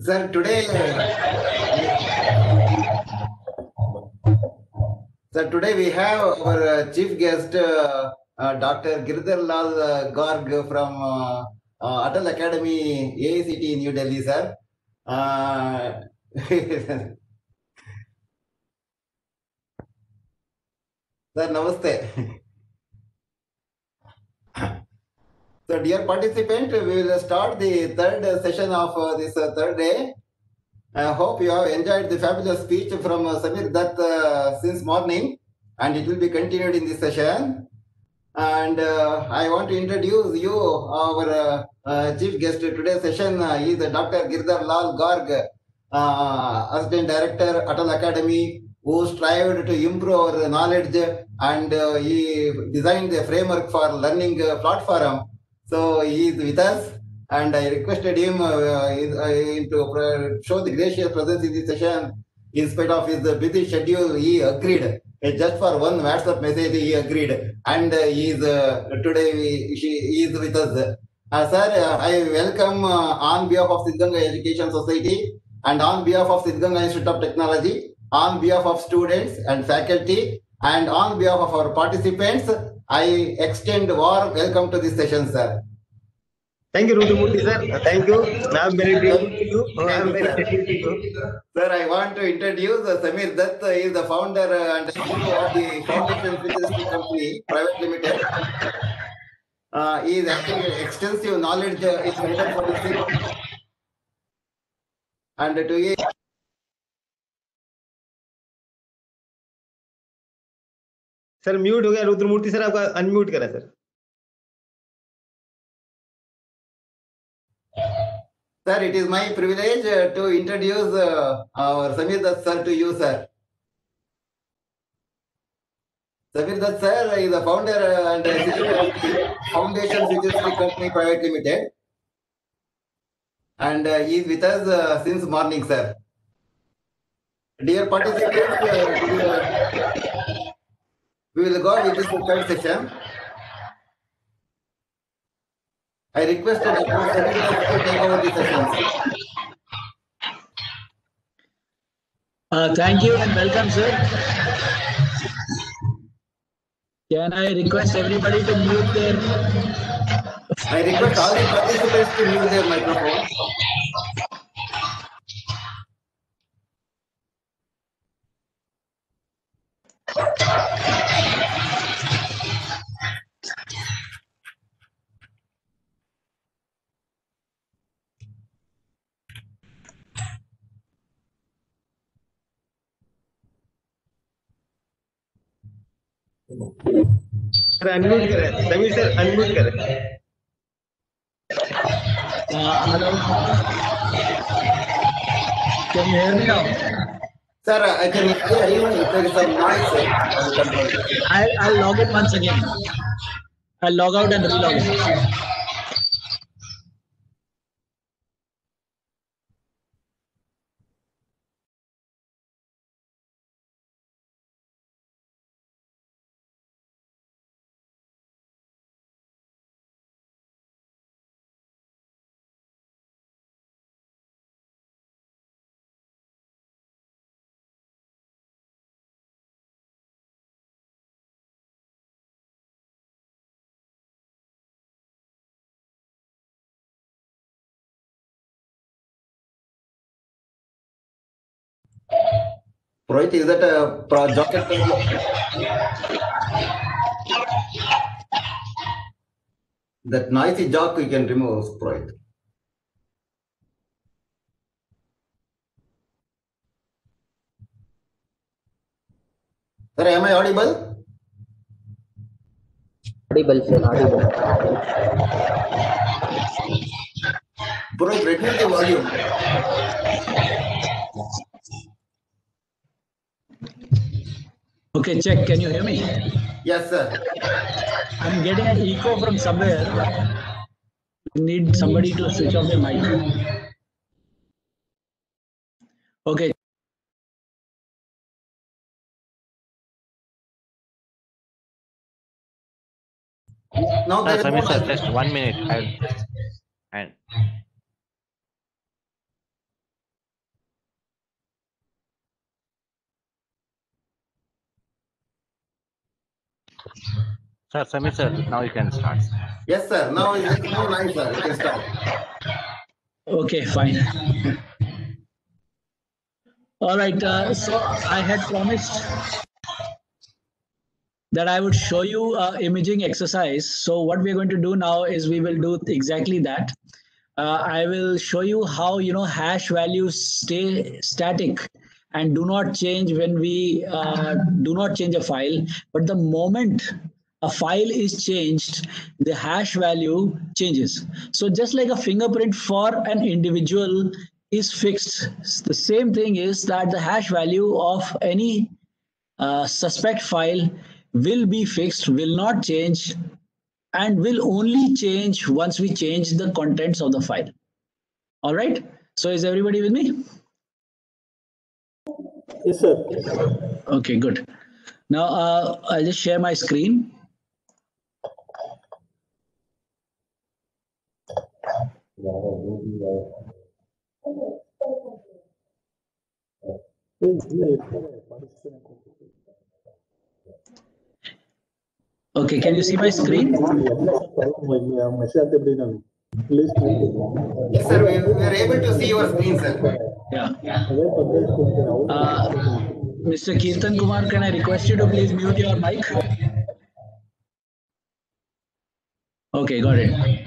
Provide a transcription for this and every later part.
Sir today sir today we have our chief guest doctor Girdhar Lal Garg from Atal academy ACT new Delhi sir sir नमस्ते So, dear participant, we will start the third session of uh, this uh, third day. I hope you have enjoyed the fabulous speech from uh, Samir Datt uh, since morning, and it will be continued in this session. And uh, I want to introduce you, our uh, chief guest today's session uh, is Dr. Girdhar Lal Garg, Assistant Director, Atal Academy, who strived to improve our knowledge and he designed the framework for learning platform. So he is with us, and I requested him uh, uh, to show the gracious presence in this session. In spite of his busy schedule, he agreed. Uh, Just for one WhatsApp message, he agreed, and uh, he is uh, today we, she, he is with us. Sir, I welcome on behalf of Siddaganga Education Society and on behalf of Siddaganga Institute of Technology, on behalf of students and faculty, and on behalf of our participants, I extend warm welcome to this session, sir. Thank you, Rudramurthy sir. Thank you. I am very grateful to you. I am very grateful to you. Sir, I want to introduce Samir Datt. He is the founder and CEO of the Foundation Futuristic Company Private Limited. Uh, he is having extensive knowledge uh, metal forensics. And to sir mute हो गया Rudramurthy sir आपका unmute करें sir. Sir it is my privilege to introduce our Sameer Dutt sir to you sir Sameer Dutt sir is the founder and foundation security company private limited and uh, he is with us uh, since morning sir. We will- go with this third session. I requested Datt to take over the session. Uh, thank you and welcome, sir. Can I request everybody to mute their? I request all the participants to mute their microphone. Unmute करें Sameer sir unmute करें क्या can नहीं आओ Sir, I can hear you there is some noise. uh. I'll, I'll log in once again. I'll log out and relog in. Rohit, is that a project? That noisy jock we can remove, Rohit. Sir, am I audible? audible sir audible Rohit, reduce the volume. Okay, check. Can you hear me? Yes, sir. I'm getting an echo from somewhere. Need somebody to switch off the mic. Okay. Now Sir, there is no Samir sir, just one minute. I'll and Sir, Samir sir, now you can start. Yes, sir. Now there is no noise, sir. You can start. Okay, fine. All right, uh, so I had promised that I would show you uh, imaging exercise. So what we are going to do now is we will do exactly that. Uh, I will show you how you know hash values stay static and do not change when we uh, do not change a file. But the moment a file is changed, the hash value changes. So just like a fingerprint for an individual is fixed, the same thing is that the hash value of any uh, suspect file will be fixed, will not change, and will only change once we change the contents of the file. All right. So is everybody with me? Yes, sir. Okay, good. Now uh, I'll just share my screen. Okay, can you see my screen? Yes, sir. We are able to see your screen, sir. Yeah. Uh, Mr. Kirtan Kumar, can I request you to please mute your mic? Okay, got it.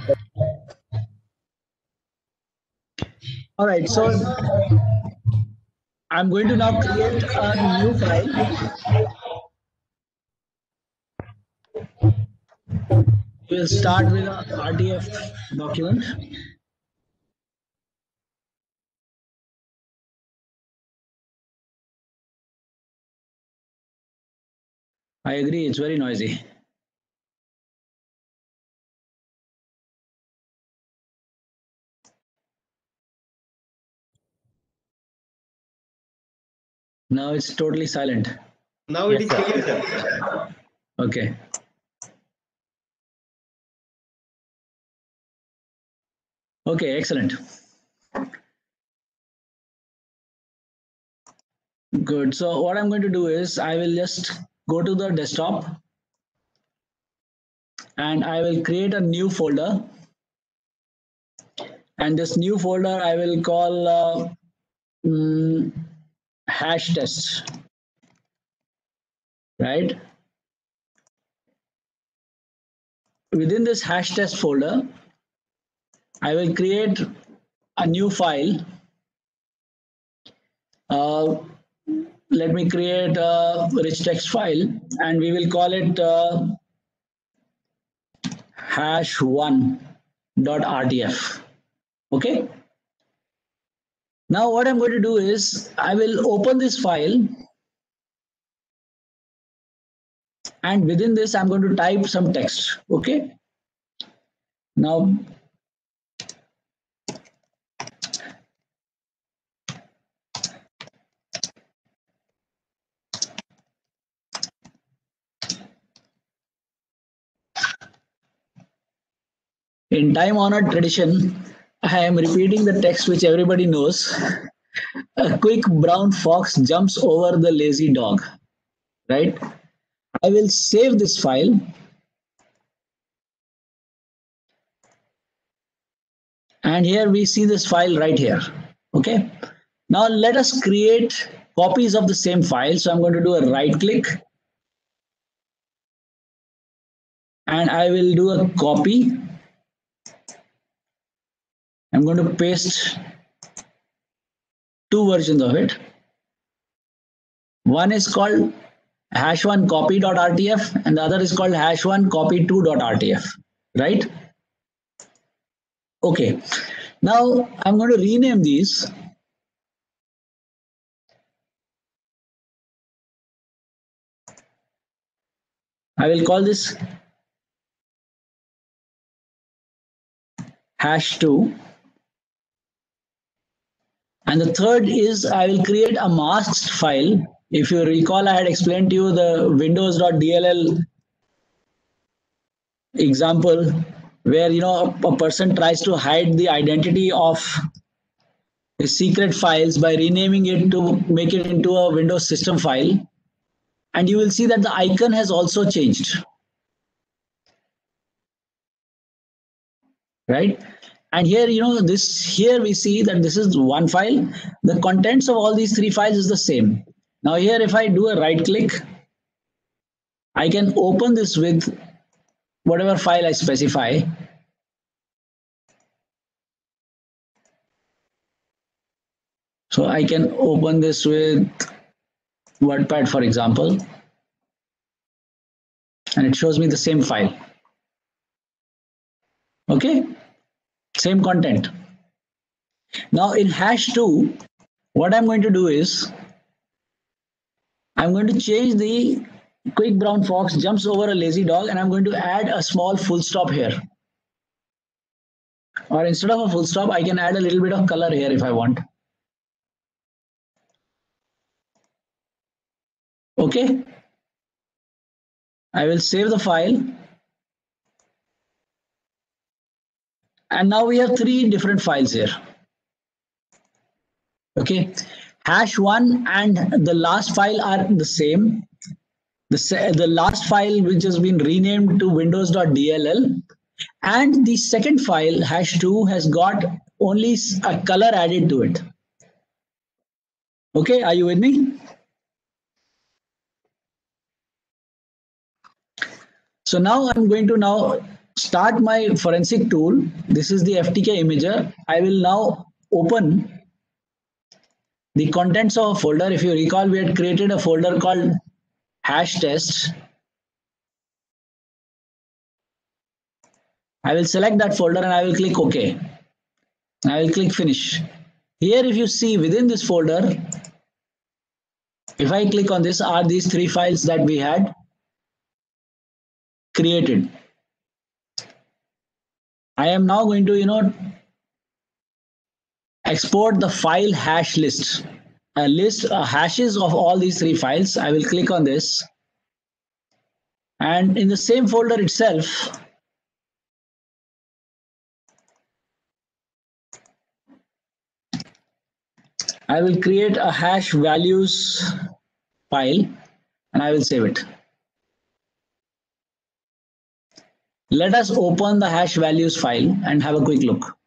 All right, so I'm going to now create a new file. We'll start with a RTF document. I agree, it's very noisy. Now it's totally silent. Now it is clear, sir. Okay. Okay, excellent. Good. So what I'm going to do is I will just go to the desktop and I will create a new folder. And this new folder I will call uh, mm, hash test. Right? Within this hash test folder, I will create a new file. Uh, let me create a rich text file and we will call it uh, hash one dot rtf. Okay. Now what I'm going to do is I will open this file and within this I'm going to type some text. Okay. Now in time honored tradition, I am repeating the text which everybody knows. A quick brown fox jumps over the lazy dog. Right? I will save this file. And here we see this file right here. Okay. Now let us create copies of the same file. So I'm going to do a right click and I will do a copy. I'm going to paste two versions of it. One is called hash one copy.rtf and the other is called hash one copy2.rtf, right? Okay, now I'm going to rename these. I will call this hash 2 and the third is I will create a masked file. If you recall, I had explained to you the windows.dll example where you know a, person tries to hide the identity of his secret files by renaming it to make it into a Windows system file. And you will see that the icon has also changed. Right? And here, you know, this here we see that this is one file. The contents of all these three files is the same. Now here, if I do a right click, I can open this with whatever file I specify. So I can open this with WordPad, for example, and it shows me the same file. Okay, same content. Now in hash 2, what I'm going to do is I'm going to change the quick brown fox jumps over a lazy dog and I'm going to add a small full stop here. Or instead of a full stop, I can add a little bit of color here if I want. Okay. I will save the file. And now we have three different files here. Okay. Hash one and the last file are the same. The, the last file which has been renamed to windows.dll and the second file hash 2 has got only a color added to it okay are you with me so now i'm going to now start my forensic tool this is the ftk imager i will now open the contents of a folder if you recall we had created a folder called hash test. I will select that folder and I will click OK. I will click finish. Here if you see within this folder, if I click on this are these three files that we had created. I am now going to, you know, export the file hash list a list uh, hashes of all these three files. I will click on this. And in the same folder itself, I will create a hash values file and I will save it. Let us open the hash values file and have a quick look.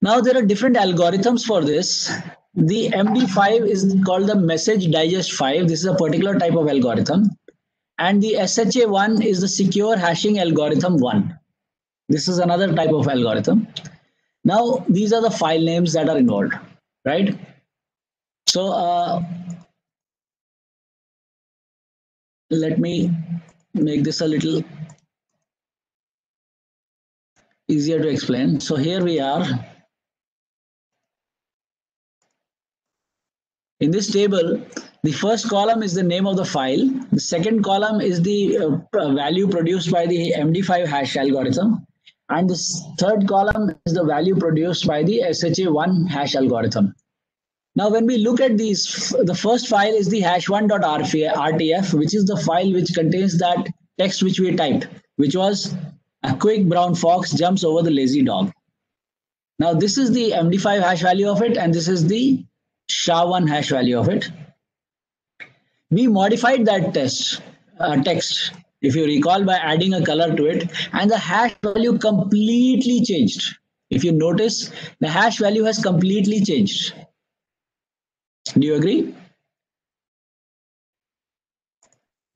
Now there are different algorithms for this. The MD5 is called the message digest 5. This is a particular type of algorithm. And the SHA1 is the secure hashing algorithm 1. This is another type of algorithm. Now these are the file names that are involved, right? So uh, let me make this a little easier to explain. So here we are In this table, the first column is the name of the file. The second column is the uh, value produced by the MD5 hash algorithm. And the third column is the value produced by the SHA1 hash algorithm. Now, when we look at these, the first file is the hash1.rtf, which is the file which contains that text which we typed, which was a quick brown fox jumps over the lazy dog. Now, this is the MD5 hash value of it, and this is the SHA1 hash value of it. We modified that test uh, text, if you recall, by adding a color to it, and the hash value completely changed. If you notice, the hash value has completely changed. Do you agree?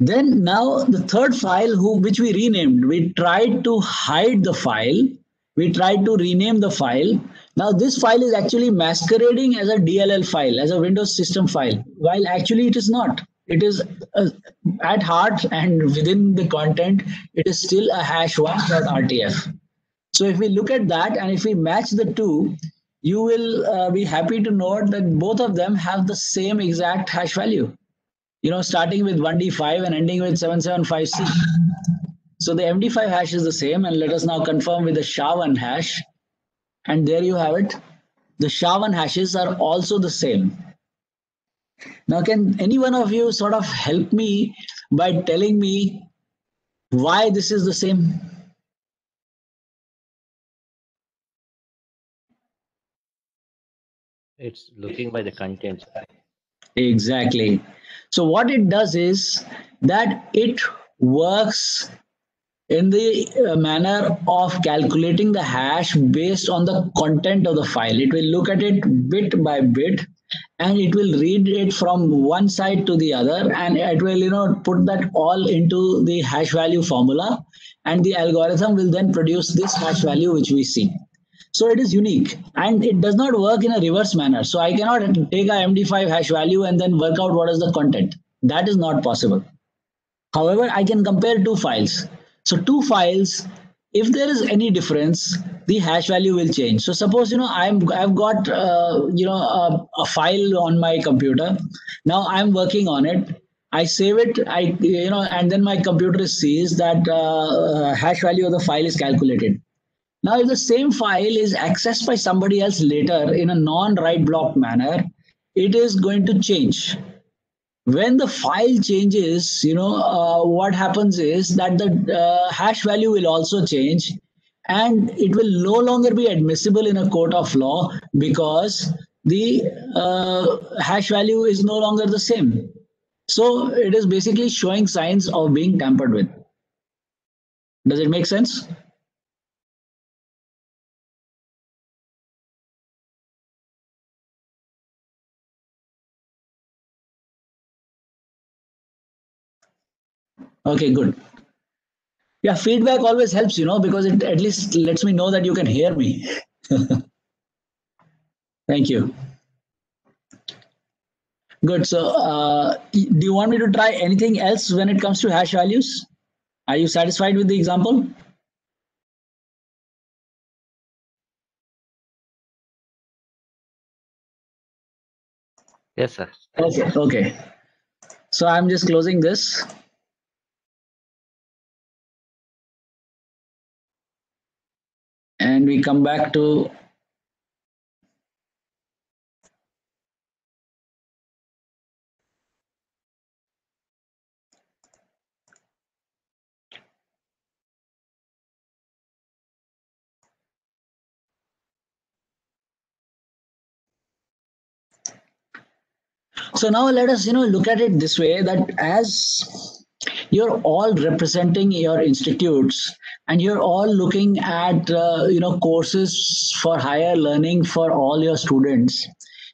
Then now the third file who which we renamed, we tried to hide the file. We tried to rename the file now this file is actually masquerading as a DLL file, as a Windows system file, while actually it is not. It is uh, at heart and within the content, it is still a hash1.rtf. So if we look at that and if we match the two, you will uh, be happy to note that both of them have the same exact hash value. You know, starting with 1D5 and ending with 775C. So the MD5 hash is the same and let us now confirm with the SHA1 hash. And there you have it. The SHA-1 hashes are also the same. Now, can any one of you sort of help me by telling me why this is the same? It's looking by the contents. Exactly. So what it does is that it works in the uh, manner of calculating the hash based on the content of the file. It will look at it bit by bit and it will read it from one side to the other and it will you know put that all into the hash value formula and the algorithm will then produce this hash value which we see. So it is unique and it does not work in a reverse manner. So I cannot take a MD5 hash value and then work out what is the content. That is not possible. However, I can compare two files. So two files, if there is any difference, the hash value will change. So suppose you know I'm I've got uh, you know a, a file on my computer. Now I'm working on it. I save it. I you know and then my computer sees that uh, hash value of the file is calculated. Now, if the same file is accessed by somebody else later in a non-write block manner, it is going to change. When the file changes, you know, uh, what happens is that the uh, hash value will also change and it will no longer be admissible in a court of law because the uh, hash value is no longer the same. So it is basically showing signs of being tampered with. Does it make sense? Okay, good. Yeah, feedback always helps, you know, because it at least lets me know that you can hear me. Thank you. Good. So, uh, do you want me to try anything else when it comes to hash values? Are you satisfied with the example? Yes, sir. Okay. Okay. So I'm just closing this. We come back to so now let us you know look at it this way that as you're all representing your institutes and you're all looking at uh, you know courses for higher learning for all your students.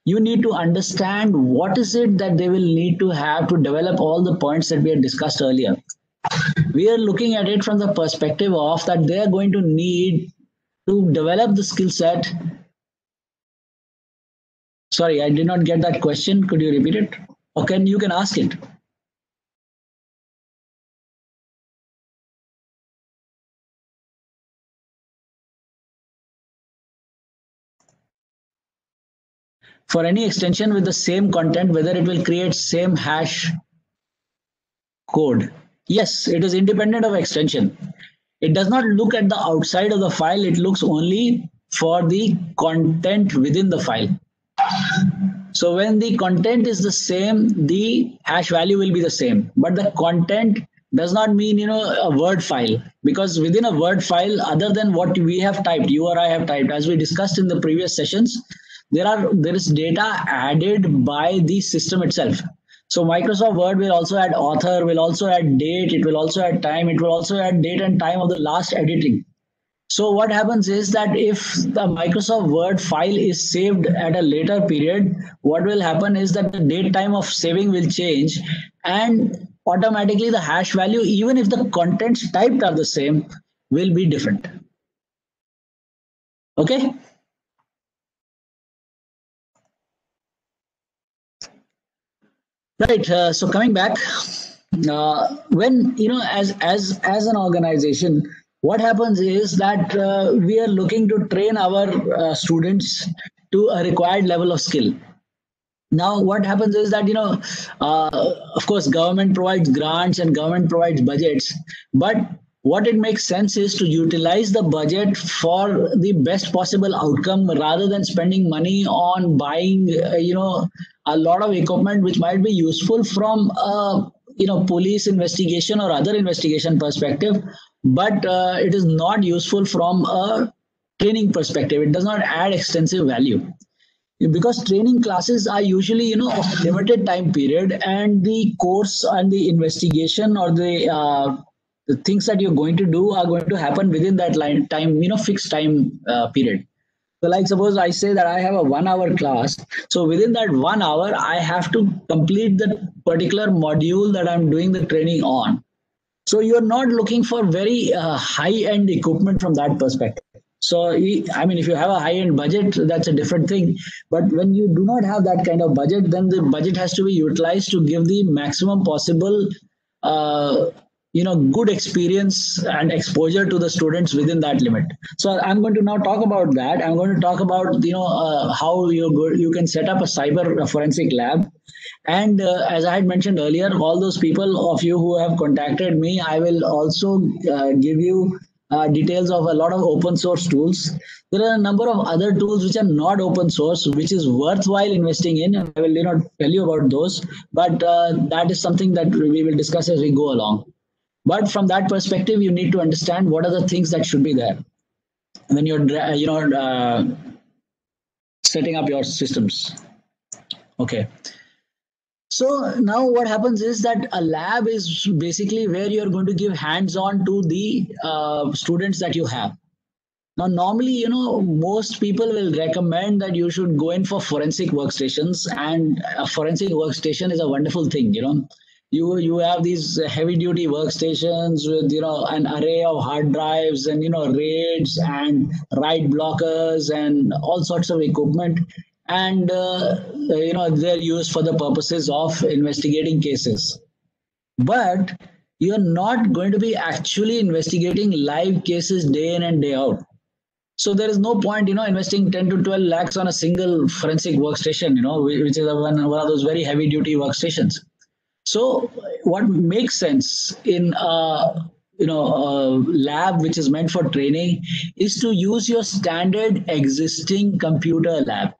You need to understand what is it that they will need to have to develop all the points that we had discussed earlier. We are looking at it from the perspective of that they are going to need to develop the skill set. Sorry i did not get that question. Could you repeat it? Or can you can ask it for any extension with the same content, whether it will create same hash code. Yes, it is independent of extension. It does not look at the outside of the file. It looks only for the content within the file. So when the content is the same, the hash value will be the same. But the content does not mean you know a word file because within a word file other than what we have typed you or i have typed as we discussed in the previous sessions there are there is data added by the system itself. So microsoft word will also add author will also add date it will also add time it will also add date and time of the last editing. So what happens is that if the microsoft word file is saved at a later period what will happen is that the date time of saving will change and automatically the hash value even if the contents typed are the same will be different. Okay Right. Uh, so coming back, uh, when you know, as as as an organization, what happens is that uh, we are looking to train our uh, students to a required level of skill. Now, what happens is that you know, uh, of course, government provides grants and government provides budgets, but what it makes sense is to utilize the budget for the best possible outcome rather than spending money on buying uh, you know a lot of equipment which might be useful from a you know police investigation or other investigation perspective but uh, it is not useful from a training perspective. It does not add extensive value. Because training classes are usually you know limited time period and the course and the investigation or the uh, the things that you're going to do are going to happen within that line time you know fixed time uh, period. So like suppose i say that i have a one hour class. So within that one hour i have to complete the particular module that i'm doing the training on. So you're not looking for very uh, high end equipment from that perspective. So i mean if you have a high end budget that's a different thing. But when you do not have that kind of budget then the budget has to be utilized to give the maximum possible uh, you know good experience and exposure to the students within that limit. So i'm going to now talk about that. I'm going to talk about you know uh, how you you can set up a cyber forensic lab. And uh, as i had mentioned earlier all those people of you who have contacted me i will also uh, give you uh, details of a lot of open source tools. There are a number of other tools which are not open source which is worthwhile investing in and i will you know tell you about those. But uh, that is something that we will discuss as we go along but from that perspective you need to understand what are the things that should be there. When you're you know uh, setting up your systems. Okay. So now what happens is that a lab is basically where you're going to give hands on to the uh, students that you have. Now normally you know most people will recommend that you should go in for forensic workstations and a forensic workstation is a wonderful thing you know you you have these heavy duty workstations with you know an array of hard drives and you know raids and write blockers and all sorts of equipment. And uh, you know they're used for the purposes of investigating cases. But you're not going to be actually investigating live cases day in and day out. So there is no point you know investing 10 to 12 lakhs on a single forensic workstation you know which is one, one of those very heavy duty workstations so what makes sense in a you know a lab which is meant for training is to use your standard existing computer lab.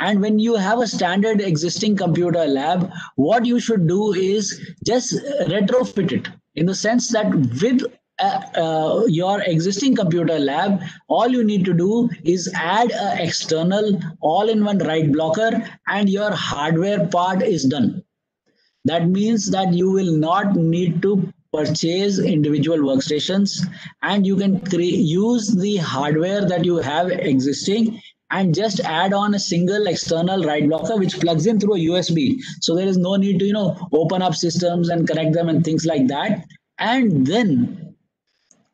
And when you have a standard existing computer lab, what you should do is just retrofit it in the sense that with uh, uh, your existing computer lab, all you need to do is add an external all-in-one write blocker and your hardware part is done. That means that you will not need to purchase individual workstations and you can use the hardware that you have existing and just add on a single external write blocker which plugs in through a USB. So there is no need to, you know, open up systems and connect them and things like that. And then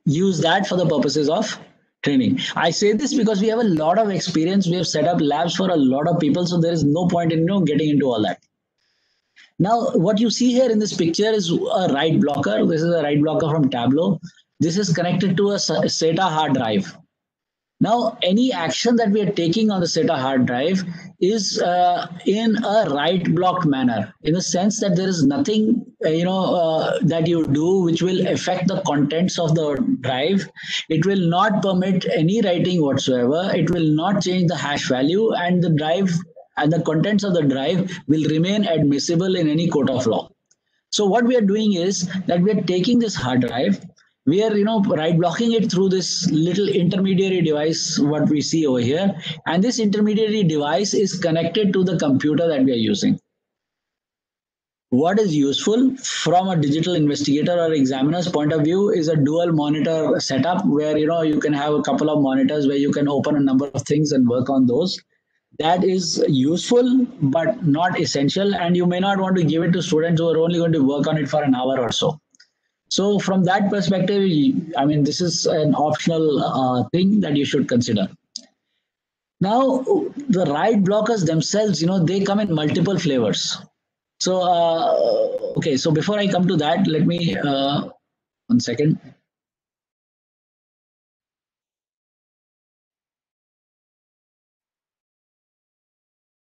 use that for the purposes of training. I say this because we have a lot of experience. We have set up labs for a lot of people. So there is no point in, you know, getting into all that. Now, what you see here in this picture is a write blocker. This is a write blocker from Tableau. This is connected to a SATA hard drive. Now, any action that we are taking on the SATA hard drive is uh, in a write blocked manner, in the sense that there is nothing, uh, you know, uh, that you do which will affect the contents of the drive. It will not permit any writing whatsoever. It will not change the hash value, and the drive and the contents of the drive will remain admissible in any court of law. So what we are doing is that we are taking this hard drive, we are you know write blocking it through this little intermediary device what we see over here. And this intermediary device is connected to the computer that we are using. What is useful from a digital investigator or examiner's point of view is a dual monitor setup where you know you can have a couple of monitors where you can open a number of things and work on those that is useful but not essential and you may not want to give it to students who are only going to work on it for an hour or so. So from that perspective i mean this is an optional uh, thing that you should consider. Now the write blockers themselves you know they come in multiple flavors. So uh, okay so before i come to that let me uh, one second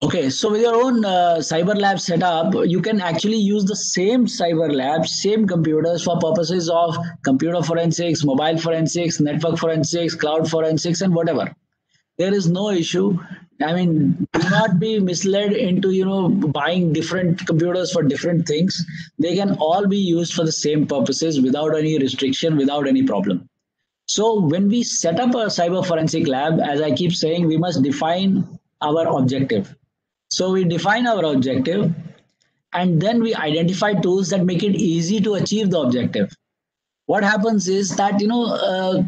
Okay, so with your own uh, cyber lab setup, you can actually use the same cyber lab, same computers for purposes of computer forensics, mobile forensics, network forensics, cloud forensics, and whatever. There is no issue. I mean, do not be misled into you know buying different computers for different things. They can all be used for the same purposes without any restriction, without any problem. So when we set up a cyber forensic lab, as I keep saying, we must define our objective. So we define our objective and then we identify tools that make it easy to achieve the objective. What happens is that, you know, uh,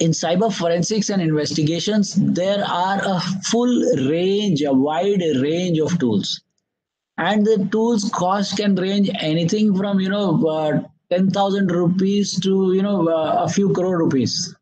in cyber forensics and investigations, there are a full range, a wide range of tools. And the tools cost can range anything from, you know, uh, 10,000 rupees to, you know, uh, a few crore rupees.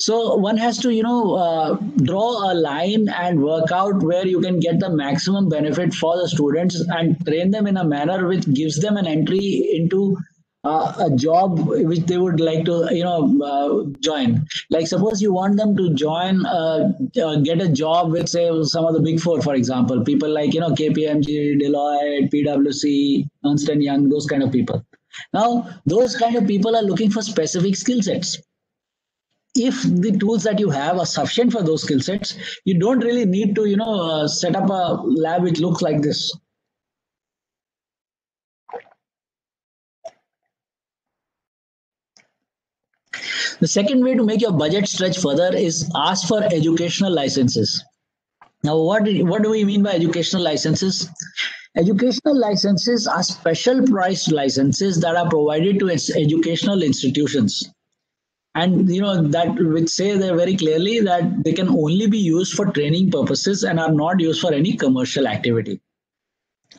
So one has to, you know, uh, draw a line and work out where you can get the maximum benefit for the students and train them in a manner which gives them an entry into uh, a job which they would like to, you know, uh, join. Like suppose you want them to join, uh, uh, get a job with say some of the big four, for example, people like you know KPMG, Deloitte, PwC, Ernst and Young, those kind of people. Now those kind of people are looking for specific skill sets if the tools that you have are sufficient for those skill sets you don't really need to you know uh, set up a lab which looks like this. The second way to make your budget stretch further is ask for educational licenses. Now what what do we mean by educational licenses? Educational licenses are special priced licenses that are provided to educational institutions and you know that which say there very clearly that they can only be used for training purposes and are not used for any commercial activity.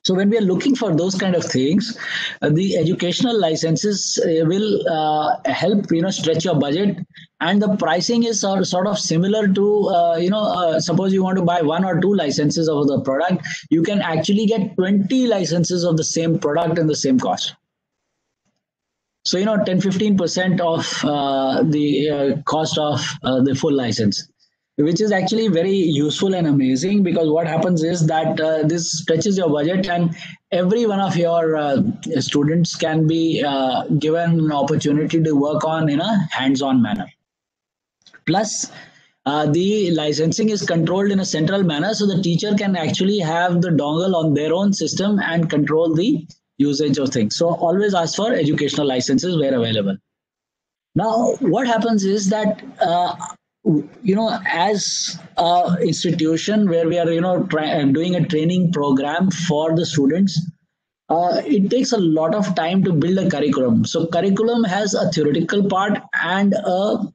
So when we are looking for those kind of things uh, the educational licenses uh, will uh, help you know stretch your budget. And the pricing is sort, of similar to uh, you know uh, suppose you want to buy one or two licenses of the product you can actually get 20 licenses of the same product in the same cost so, you know, 10 15% of uh, the uh, cost of uh, the full license, which is actually very useful and amazing because what happens is that uh, this stretches your budget and every one of your uh, students can be uh, given an opportunity to work on in a hands on manner. Plus, the licensing is controlled in a central manner so the teacher can actually have the dongle on their own system and control the usage of things. So always ask for educational licenses where available. Now, what happens is that uh, you know, as a institution where we are, you know, try, doing a training program for the students, uh, it takes a lot of time to build a curriculum. So curriculum has a theoretical part and a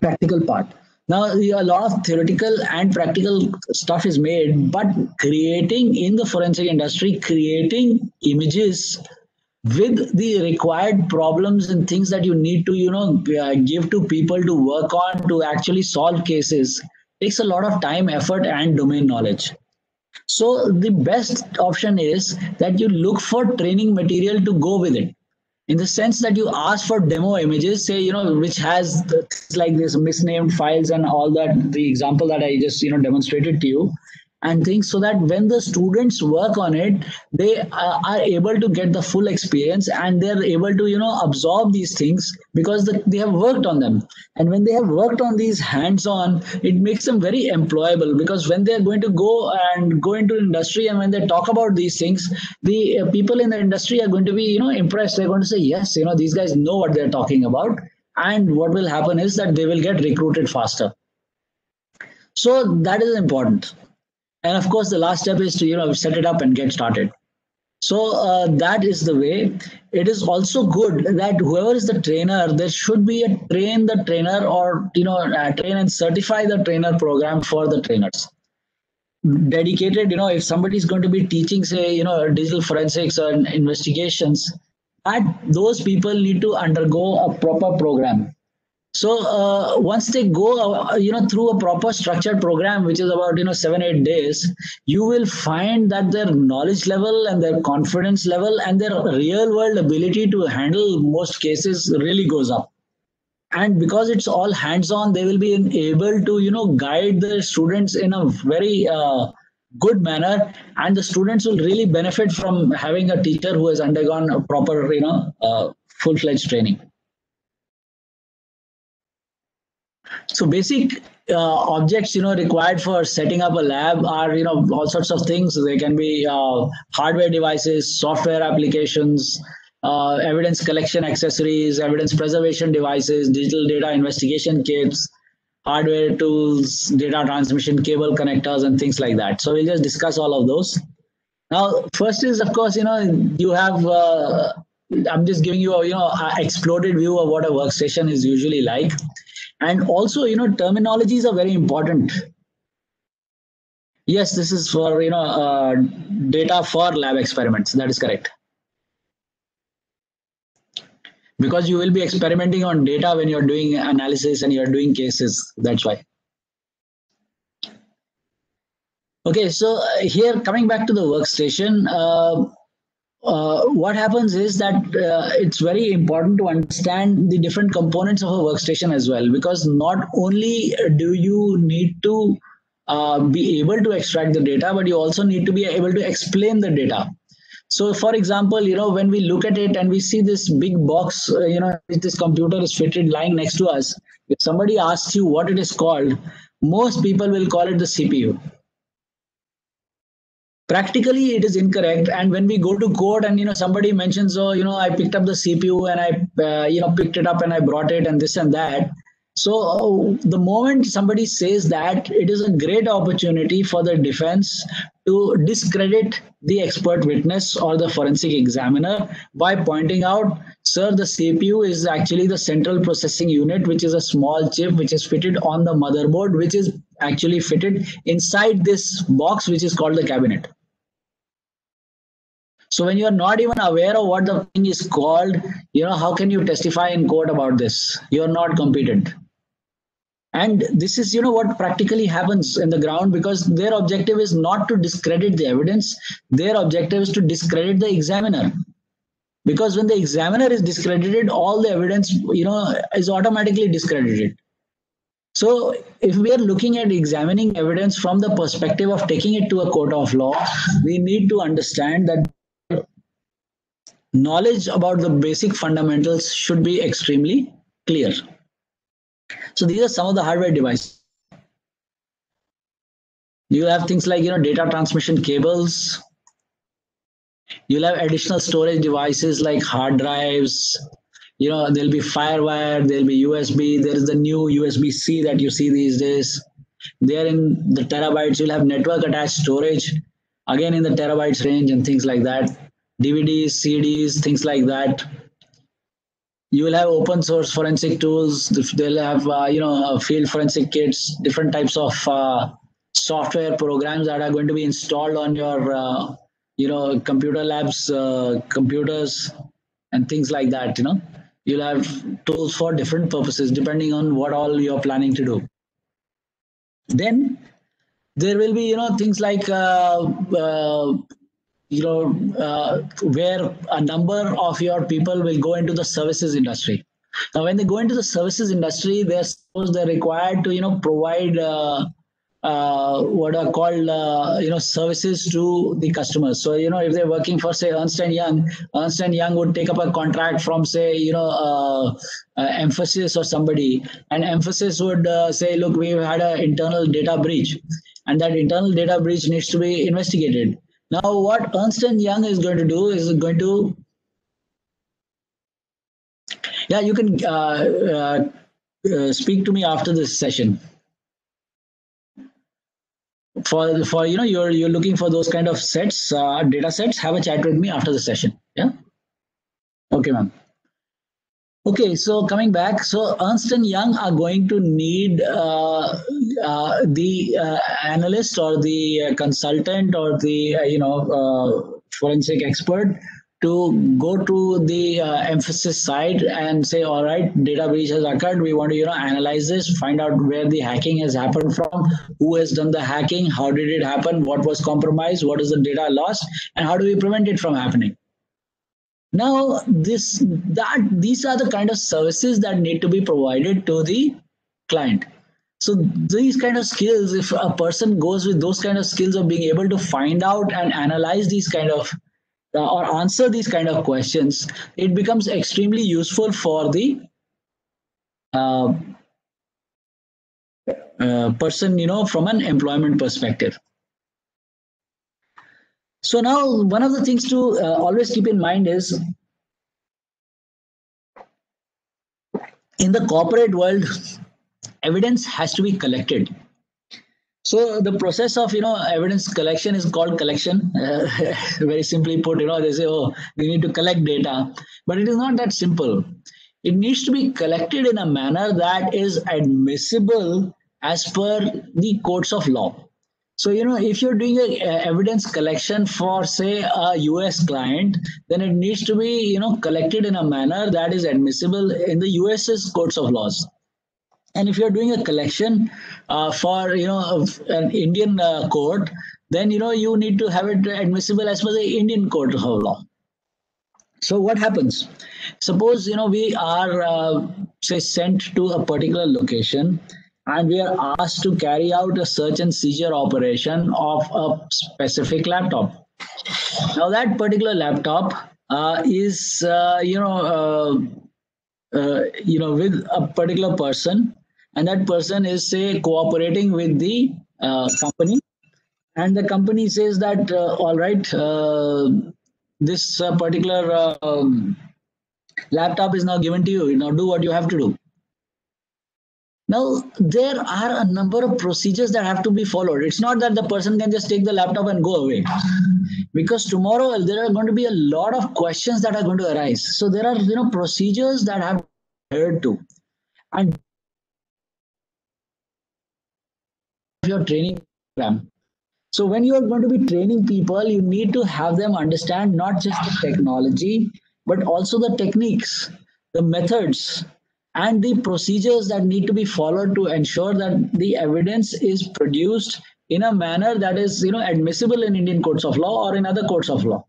practical part. Now, a lot of theoretical and practical stuff is made, but creating in the forensic industry, creating images with the required problems and things that you need to, you know, uh, give to people to work on to actually solve cases takes a lot of time, effort, and domain knowledge. So the best option is that you look for training material to go with it in the sense that you ask for demo images say you know which has like this misnamed files and all that the example that i just you know demonstrated to you and things so that when the students work on it they uh, are able to get the full experience and they're able to you know absorb these things because the, they have worked on them. And when they have worked on these hands on it makes them very employable because when they're going to go and go into industry and when they talk about these things the uh, people in the industry are going to be you know impressed. They're going to say yes you know these guys know what they're talking about. And what will happen is that they will get recruited faster. So that is important and of course the last step is to you know set it up and get started. So uh, that is the way. It is also good that whoever is the trainer there should be a train the trainer or you know uh, train and certify the trainer program for the trainers. Dedicated you know if somebody is going to be teaching say you know digital forensics or investigations that those people need to undergo a proper program so uh, once they go, uh, you know, through a proper structured program, which is about you know seven eight days, you will find that their knowledge level and their confidence level and their real world ability to handle most cases really goes up. And because it's all hands on, they will be able to you know guide the students in a very uh, good manner and the students will really benefit from having a teacher who has undergone a proper you know uh, full-fledged training so basic uh, objects you know required for setting up a lab are you know all sorts of things. They can be uh, hardware devices software applications uh, evidence collection accessories evidence preservation devices digital data investigation kits hardware tools data transmission cable connectors and things like that. So we'll just discuss all of those. Now first is of course you know you have uh, i'm just giving you a you know exploded view of what a workstation is usually like and also you know terminologies are very important. Yes this is for you know uh, data for lab experiments. That is correct. Because you will be experimenting on data when you're doing analysis and you're doing cases. That's why. Okay so uh, here coming back to the workstation uh, uh, what happens is that uh, it's very important to understand the different components of a workstation as well because not only do you need to uh, be able to extract the data but you also need to be able to explain the data. So for example you know when we look at it and we see this big box uh, you know this computer is fitted lying next to us if somebody asks you what it is called most people will call it the cpu practically it is incorrect. And when we go to court and you know somebody mentions oh you know i picked up the cpu and i uh, you know picked it up and i brought it and this and that. So uh, the moment somebody says that it is a great opportunity for the defense to discredit the expert witness or the forensic examiner by pointing out sir the cpu is actually the central processing unit which is a small chip which is fitted on the motherboard which is actually fitted inside this box which is called the cabinet so when you are not even aware of what the thing is called you know how can you testify in court about this? You are not competent. And this is you know what practically happens in the ground because their objective is not to discredit the evidence. Their objective is to discredit the examiner. Because when the examiner is discredited all the evidence you know is automatically discredited. So if we are looking at examining evidence from the perspective of taking it to a court of law we need to understand that knowledge about the basic fundamentals should be extremely clear so these are some of the hardware devices. You have things like you know data transmission cables. You'll have additional storage devices like hard drives. You know there'll be FireWire, there'll be USB. There is the new USB-C that you see these days. There in the terabytes, you'll have network attached storage, again in the terabytes range and things like that. DVDs, CDs, things like that. You will have open source forensic tools. They'll have uh, you know uh, field forensic kits different types of uh, software programs that are going to be installed on your uh, you know computer labs uh, computers and things like that you know. You'll have tools for different purposes depending on what all you're planning to do. Then there will be you know things like uh, you know, uh, where a number of your people will go into the services industry. Now, when they go into the services industry, they're they're required to, you know, provide uh, uh, what are called, uh, you know, services to the customers. So, you know, if they're working for, say, Ernst and Young, Ernst and Young would take up a contract from, say, you know, uh, uh, Mphasis or somebody, and Mphasis would say, look, we've had an internal data breach, and that internal data breach needs to be investigated now, what Ernst & Young is going to do is going to, yeah, you can uh, uh, uh, speak to me after this session. For, for you know, you're, you're looking for those kind of sets, uh, data sets, have a chat with me after the session. Yeah. Okay, ma'am. Okay, so coming back, so Ernst and Young are going to need uh, uh, the uh, analyst or the uh, consultant or the uh, you know uh, forensic expert to go to the Mphasis side and say, all right, data breach has occurred. We want to you know analyze this, find out where the hacking has happened from, who has done the hacking, how did it happen, what was compromised, what is the data lost, and how do we prevent it from happening. Now, this that these are the kind of services that need to be provided to the client. So these kind of skills, if a person goes with those kind of skills of being able to find out and analyze these kind of uh, or answer these kind of questions, it becomes extremely useful for the uh, uh, person, you know, from an employment perspective. So now one of the things to uh, always keep in mind is in the corporate world, evidence has to be collected. So the process of you know evidence collection is called collection. Uh, very simply put, you know they say, oh, we need to collect data, but it is not that simple. It needs to be collected in a manner that is admissible as per the courts of law. So, you know, if you're doing a, a, evidence collection for, say, a US client, then it needs to be, you know, collected in a manner that is admissible in the US's courts of laws. And if you're doing a collection uh, for, you know, an Indian uh, court, then, you know, you need to have it admissible as per the Indian court of law. So what happens? Suppose, you know, we are, uh, say, sent to a particular location and we are asked to carry out a search and seizure operation of a specific laptop. Now that particular laptop uh, is, uh, you know, uh, uh you know, with a particular person, and that person is say cooperating with the uh, company, and the company says that uh, all right, this particular um, laptop is now given to you. Now do what you have to do now, there are a number of procedures that have to be followed. It's not that the person can just take the laptop and go away. Because tomorrow there are going to be a lot of questions that are going to arise. So there are you know procedures that have heard to. And your training program. So when you are going to be training people, you need to have them understand not just the technology, but also the techniques, the methods, and the procedures that need to be followed to ensure that the evidence is produced in a manner that is you know admissible in indian courts of law or in other courts of law.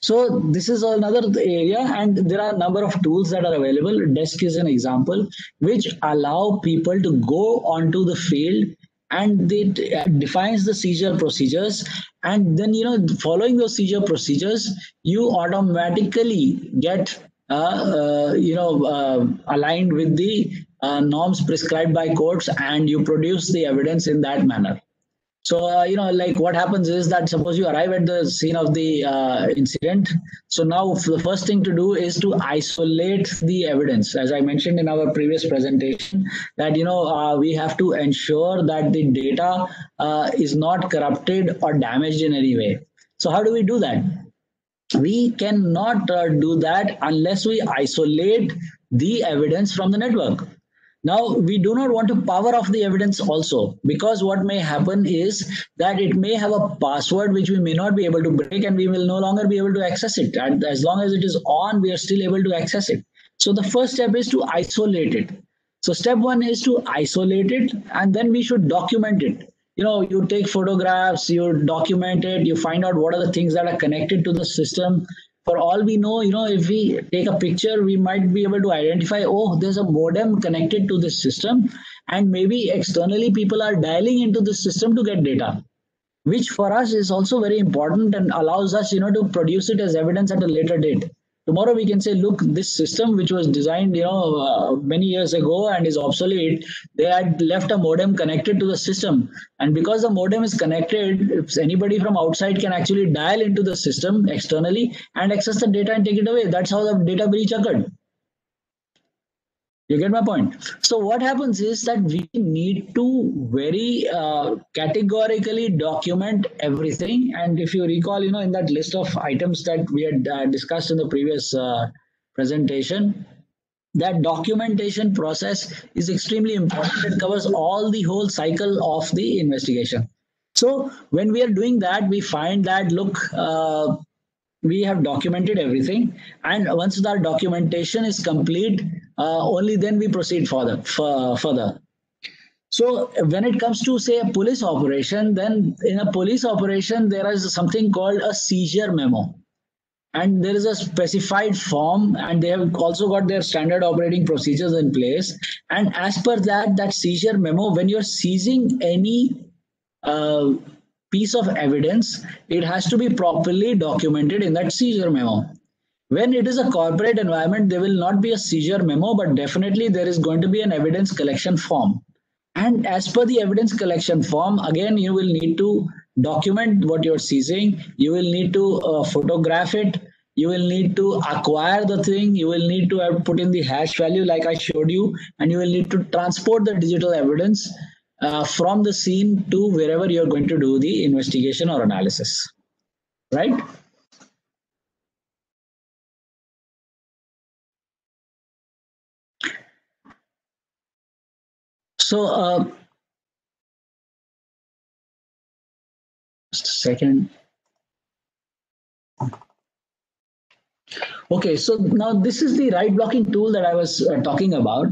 So this is another area and there are a number of tools that are available. Desk is an example which allow people to go onto the field and it defines the seizure procedures. And then you know following those seizure procedures you automatically get uh, uh, you know, uh, aligned with the norms prescribed by courts and you produce the evidence in that manner. So, uh, you know, like what happens is that suppose you arrive at the scene of the uh, incident. So now the first thing to do is to isolate the evidence. As I mentioned in our previous presentation, that, you know, uh, we have to ensure that the data is not corrupted or damaged in any way. So how do we do that? We cannot uh, do that unless we isolate the evidence from the network. Now, we do not want to power off the evidence also because what may happen is that it may have a password which we may not be able to break and we will no longer be able to access it. And as long as it is on, we are still able to access it. So the first step is to isolate it. So step one is to isolate it and then we should document it you know you take photographs you document it you find out what are the things that are connected to the system. For all we know you know if we take a picture we might be able to identify oh there's a modem connected to this system and maybe externally people are dialing into the system to get data which for us is also very important and allows us you know to produce it as evidence at a later date tomorrow we can say look this system which was designed you know uh, many years ago and is obsolete they had left a modem connected to the system. And because the modem is connected if anybody from outside can actually dial into the system externally and access the data and take it away. That's how the data breach occurred you get my point? So what happens is that we need to very uh, categorically document everything. And if you recall you know in that list of items that we had uh, discussed in the previous uh, presentation that documentation process is extremely important. It covers all the whole cycle of the investigation. So when we are doing that we find that look uh, we have documented everything. And once that documentation is complete only then we proceed further further. So when it comes to say a police operation then in a police operation there is something called a seizure memo. And there is a specified form and they have also got their standard operating procedures in place. And as per that that seizure memo when you're seizing any uh, piece of evidence it has to be properly documented in that seizure memo when it is a corporate environment there will not be a seizure memo but definitely there is going to be an evidence collection form. And as per the evidence collection form again you will need to document what you're seizing. You will need to uh, photograph it. You will need to acquire the thing. You will need to put in the hash value like i showed you and you will need to transport the digital evidence uh, from the scene to wherever you're going to do the investigation or analysis. Right so uh, just a second Okay, so now this is the write blocking tool that I was uh, talking about.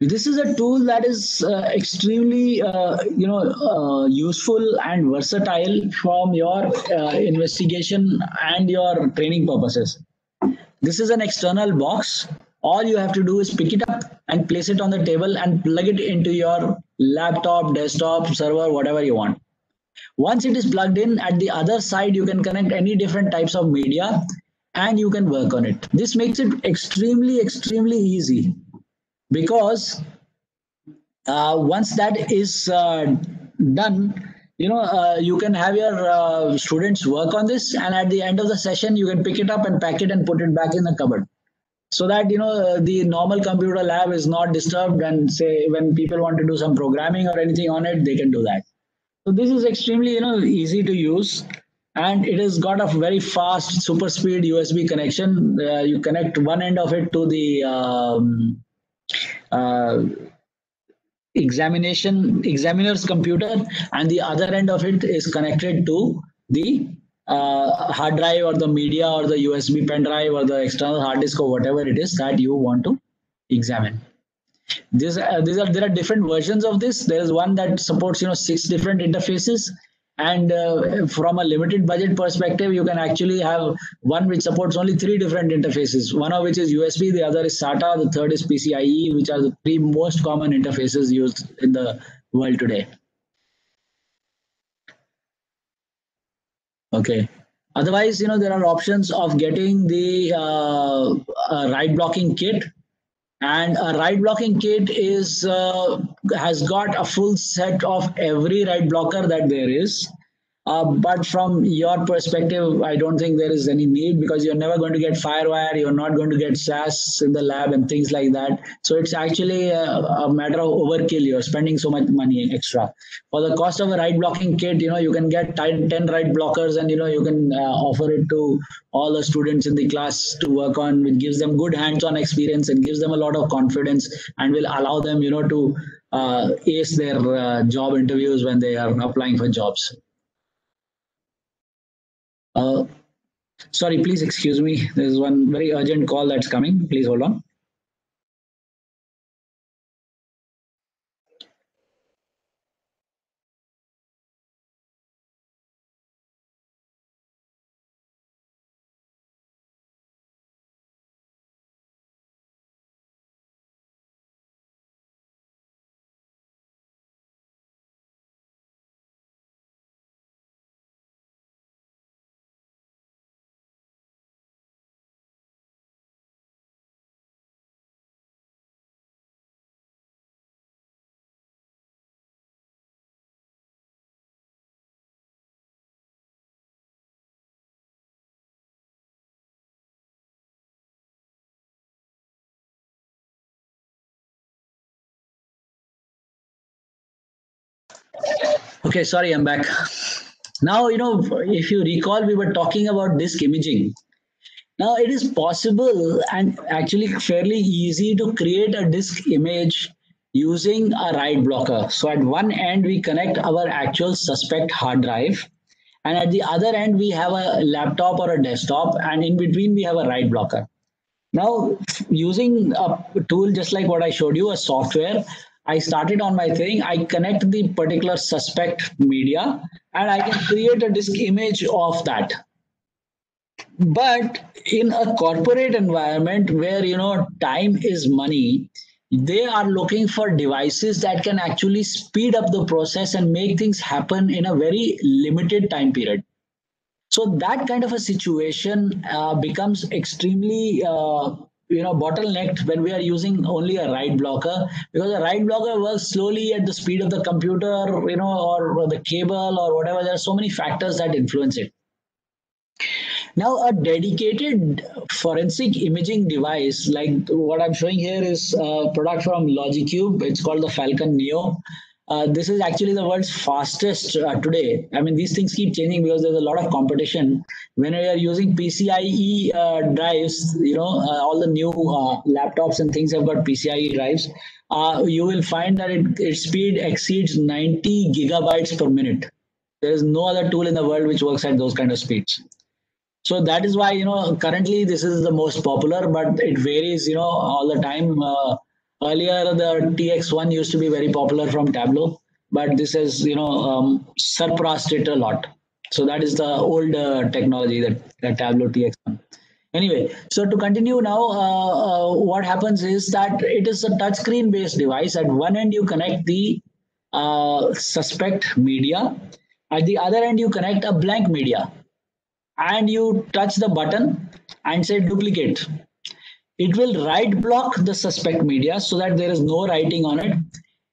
This is a tool that is uh, extremely, uh, you know, uh, useful and versatile from your uh, investigation and your training purposes. This is an external box. All you have to do is pick it up and place it on the table and plug it into your laptop, desktop, server, whatever you want. Once it is plugged in, at the other side, you can connect any different types of media and you can work on it. This makes it extremely, extremely easy because uh, once that is uh, done, you know, uh, you can have your uh, students work on this, and at the end of the session, you can pick it up and pack it and put it back in the cupboard. So that you know uh, the normal computer lab is not disturbed, and say when people want to do some programming or anything on it, they can do that. So this is extremely you know easy to use and it has got a very fast super speed USB connection. Uh, you connect one end of it to the um, uh, examination examiner's computer, and the other end of it is connected to the uh, hard drive or the media or the USB pen drive or the external hard disk or whatever it is that you want to examine. This, uh, these are there are different versions of this. There is one that supports you know six different interfaces and uh, from a limited budget perspective you can actually have one which supports only three different interfaces one of which is usb the other is sata the third is pcie which are the three most common interfaces used in the world today okay. Otherwise you know there are options of getting the uh, write blocking kit. And a write blocking kit is uh, has got a full set of every write blocker that there is uh, but from your perspective, I don't think there is any need because you're never going to get FireWire, you're not going to get SAS in the lab and things like that. So it's actually a, a, matter of overkill. You're spending so much money extra. For the cost of a write blocking kit, you know, you can get 10 write blockers and, you know, you can uh, offer it to all the students in the class to work on, which gives them good hands-on experience and gives them a lot of confidence and will allow them, you know, to uh, ace their uh, job interviews when they are applying for jobs. Uh, sorry, please excuse me. There's one very urgent call that's coming. Please hold on. Okay, sorry, I'm back. Now, you know, if you recall, we were talking about disk imaging. Now, it is possible and actually fairly easy to create a disk image using a write blocker. So at one end, we connect our actual suspect hard drive. And at the other end, we have a laptop or a desktop. And in between, we have a write blocker. Now, using a tool just like what I showed you, a software, I started on my thing. I connect the particular suspect media and I can create a disk image of that. but in a corporate environment where you know time is money they are looking for devices that can actually speed up the process and make things happen in a very limited time period so that kind of a situation uh, becomes extremely uh, you know bottlenecked when we are using only a write blocker because a write blocker works slowly at the speed of the computer you know or, or the cable or whatever there are so many factors that influence it now, a dedicated forensic imaging device, like what I'm showing here, is a product from Logicube. It's called the Falcon Neo. Uh, this is actually the world's fastest uh, today. I mean, these things keep changing because there's a lot of competition. When we are using PCIe uh, drives, you know, uh, all the new uh, laptops and things have got PCIe drives. Uh, you will find that it, its speed exceeds 90 gigabytes per minute. There is no other tool in the world which works at those kind of speeds so that is why you know currently this is the most popular but it varies you know all the time earlier the TX1 used to be very popular from Tableau but this has you know um, surpassed it a lot. So that is the old uh, technology that, that Tableau TX1 anyway so to continue now uh, uh, what happens is that it is a touchscreen based device. At one end you connect the uh, suspect media. At the other end you connect a blank media. And you touch the button and say duplicate it will write block the suspect media so that there is no writing on it.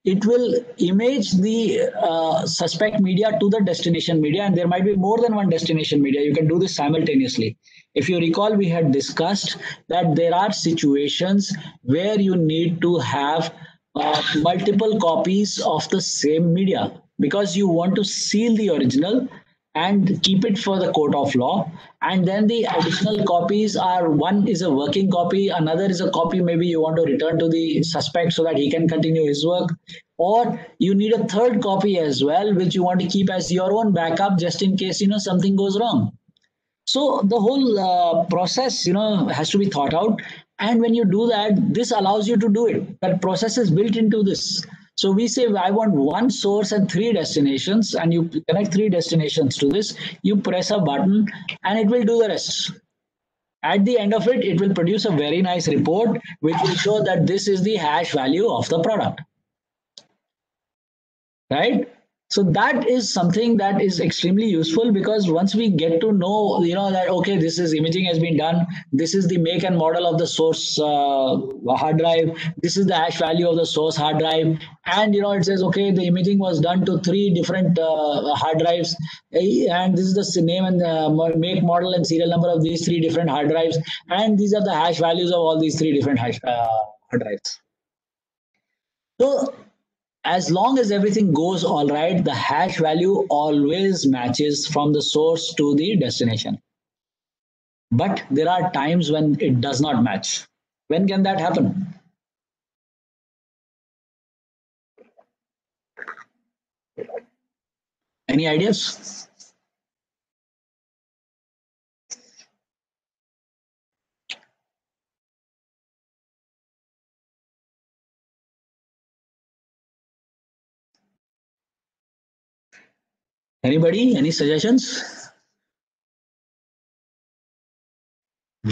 It will image the uh, suspect media to the destination media and there might be more than one destination media. You can do this simultaneously. If you recall we had discussed that there are situations where you need to have uh, multiple copies of the same media because you want to seal the original and keep it for the court of law. And then the additional copies are one is a working copy another is a copy maybe you want to return to the suspect so that he can continue his work. Or you need a third copy as well which you want to keep as your own backup just in case you know something goes wrong. So the whole uh, process you know has to be thought out. And when you do that this allows you to do it. That process is built into this so we say, I want one source and three destinations, and you connect three destinations to this. You press a button, and it will do the rest. At the end of it, it will produce a very nice report, which will show that this is the hash value of the product. Right? So that is something that is extremely useful because once we get to know you know that okay this is imaging has been done. This is the make and model of the source uh, hard drive. This is the hash value of the source hard drive. And you know it says okay the imaging was done to three different uh, hard drives. Eh, and this is the name and the make model and serial number of these three different hard drives. And these are the hash values of all these three different hash, uh, hard drives. So as long as everything goes all right, the hash value always matches from the source to the destination. But there are times when it does not match. When can that happen? Any ideas? Anybody? Any suggestions?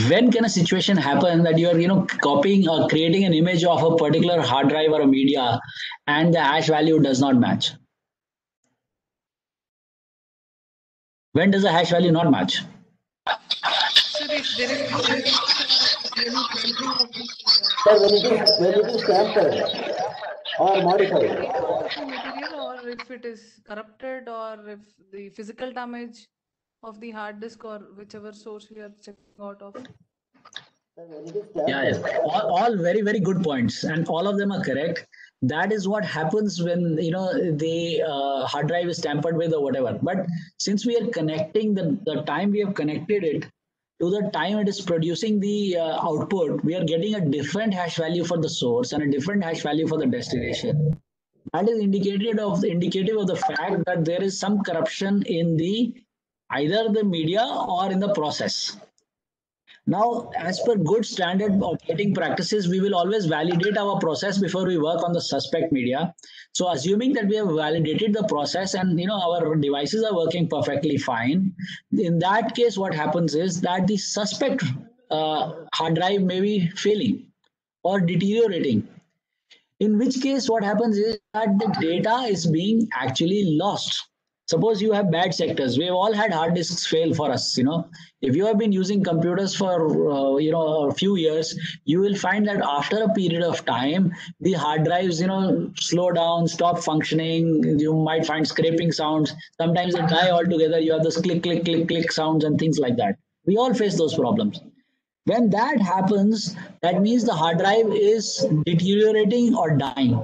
When can a situation happen that you are, you know, copying or creating an image of a particular hard drive or a media and the hash value does not match? When does the hash value not match? Sir, when it is, when it is or modified, if it is corrupted or if the physical damage of the hard disk or whichever source we are checking out of. yeah, yeah. All, all very very good points and all of them are correct that is what happens when you know the uh, hard drive is tampered with or whatever but since we are connecting the, the time we have connected it to the time it is producing the uh, output we are getting a different hash value for the source and a different hash value for the destination that is indicated of indicative of the fact that there is some corruption in the either the media or in the process Now, as per good standard operating practices, we will always validate our process before we work on the suspect media. So, assuming that we have validated the process and you know our devices are working perfectly fine, in that case, what happens is that the suspect uh, hard drive may be failing or deteriorating. In which case, what happens is that the data is being actually lost. Suppose you have bad sectors. We've all had hard disks fail for us you know. If you have been using computers for uh, you know a few years you will find that after a period of time the hard drives you know slow down stop functioning. You might find scraping sounds. Sometimes they die altogether. You have those click click click click sounds and things like that. We all face those problems when that happens that means the hard drive is deteriorating or dying.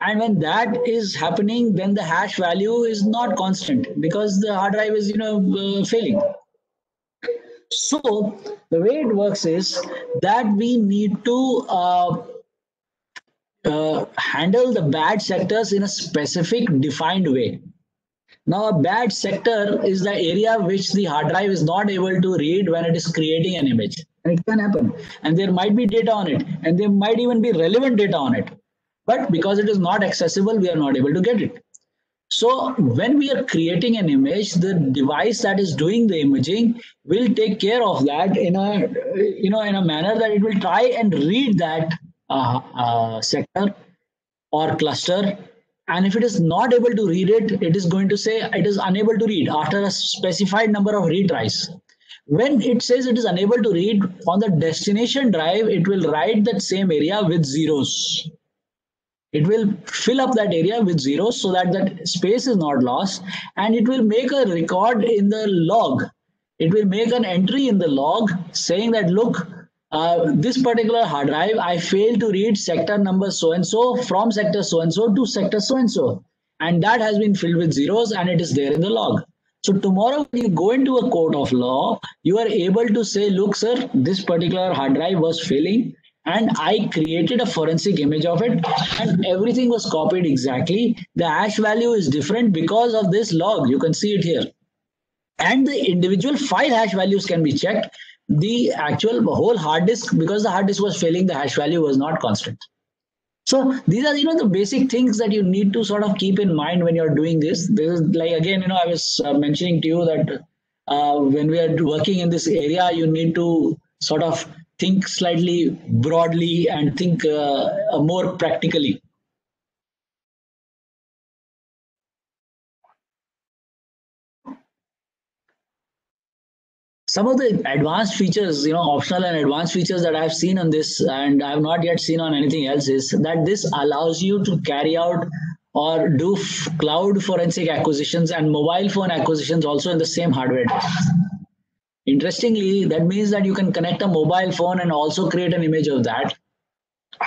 And when that is happening then the hash value is not constant because the hard drive is you know uh, failing. So the way it works is that we need to uh, uh, handle the bad sectors in a specific defined way. Now a bad sector is the area which the hard drive is not able to read when it is creating an image and it can happen. And there might be data on it. And there might even be relevant data on it. But because it is not accessible we are not able to get it. So when we are creating an image the device that is doing the imaging will take care of that in a you know in a manner that it will try and read that uh, uh, sector or cluster. And if it is not able to read it it is going to say it is unable to read after a specified number of retries when it says it is unable to read on the destination drive it will write that same area with zeros. It will fill up that area with zeros so that that space is not lost and it will make a record in the log. It will make an entry in the log saying that look uh, this particular hard drive i failed to read sector number so and so from sector so and so to sector so and so and that has been filled with zeros and it is there in the log so tomorrow when you go into a court of law you are able to say look sir this particular hard drive was failing and I created a forensic image of it and everything was copied exactly. The hash value is different because of this log. You can see it here. And the individual file hash values can be checked. The actual whole hard disk, because the hard disk was failing, the hash value was not constant. So these are, you know, the basic things that you need to sort of keep in mind when you're doing this. This is like, again, you know, I was uh, mentioning to you that uh, when we are working in this area, you need to sort of think slightly broadly and think uh, more practically. Some of the advanced features, you know, optional and advanced features that I've seen on this and I've not yet seen on anything else is that this allows you to carry out or do cloud forensic acquisitions and mobile phone acquisitions also in the same hardware. Interestingly, that means that you can connect a mobile phone and also create an image of that.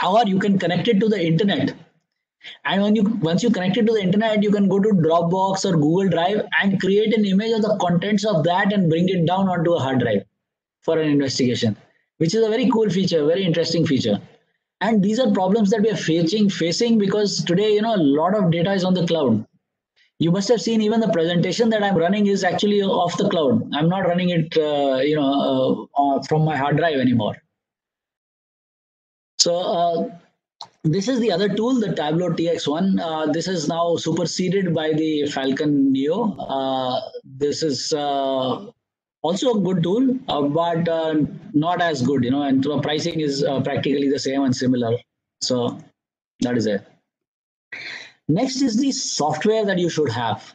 Or you can connect it to the internet. And when you once you connect it to the internet, you can go to Dropbox or Google Drive and create an image of the contents of that and bring it down onto a hard drive for an investigation, which is a very cool feature, very interesting feature. And these are problems that we are facing facing because today, you know, a lot of data is on the cloud you must have seen even the presentation that I'm running is actually off the cloud. I'm not running it, uh, you know, uh, uh from my hard drive anymore. So uh, this is the other tool, the Tableau TX1. Uh, this is now superseded by the Falcon Neo. Uh, this is also a good tool, but not as good, you know, and the pricing is practically the same and similar. So that is it. Next is the software that you should have.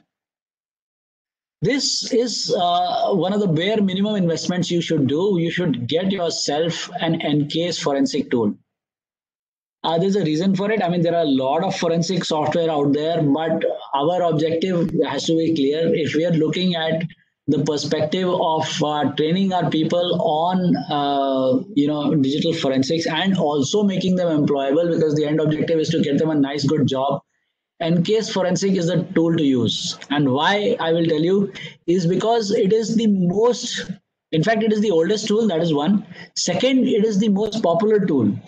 This is uh, one of the bare minimum investments you should do. You should get yourself an EnCase forensic tool. Uh, there's a reason for it. I mean, there are a lot of forensic software out there, but our objective has to be clear. If we are looking at the perspective of uh, training our people on, uh, you know, digital forensics and also making them employable, because the end objective is to get them a nice, good job EnCase forensic is the tool to use. And why I will tell you is because it is the most, in fact, it is the oldest tool, that is one. Second, it is the most popular tool.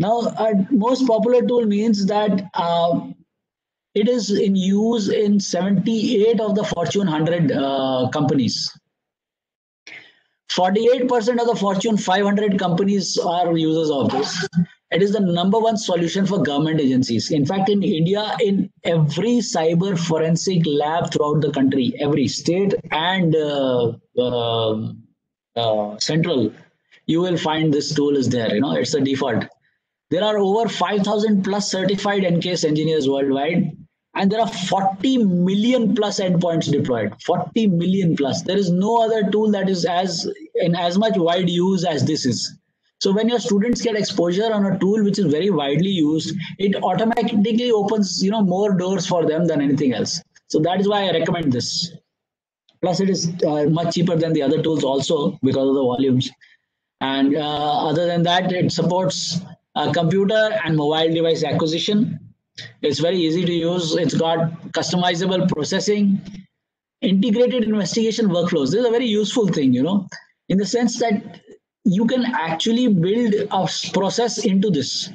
Now, a most popular tool means that uh, it is in use in 78 of the Fortune 100 uh, companies. 48% of the Fortune 500 companies are users of this. It is the number one solution for government agencies. In fact, in India, in every cyber forensic lab throughout the country, every state and uh, uh, uh, central, you will find this tool is there. You know, it's the default. There are over 5,000 plus certified EnCase engineers worldwide, and there are 40 million plus endpoints deployed. 40 million plus. There is no other tool that is as in as much wide use as this is. So when your students get exposure on a tool which is very widely used, it automatically opens you know more doors for them than anything else. So that is why I recommend this. Plus, it is uh, much cheaper than the other tools also because of the volumes. And uh, other than that, it supports uh, computer and mobile device acquisition. It's very easy to use. It's got customizable processing, integrated investigation workflows. This is a very useful thing, you know, in the sense that you can actually build a process into this.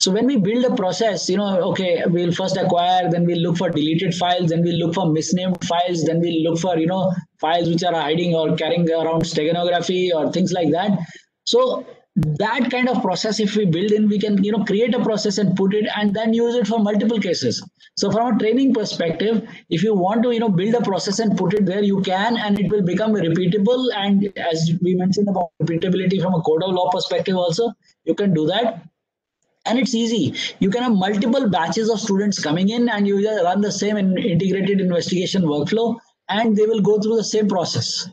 So when we build a process, you know, okay, we'll first acquire, then we'll look for deleted files, then we'll look for misnamed files, then we'll look for, you know, files which are hiding or carrying around steganography or things like that. So that kind of process, if we build in, we can, you know, create a process and put it and then use it for multiple cases. So from a training perspective, if you want to, you know, build a process and put it there, you can, and it will become repeatable. And as we mentioned about repeatability from a code of law perspective also, you can do that and it's easy you can have multiple batches of students coming in and you just run the same integrated investigation workflow and they will go through the same process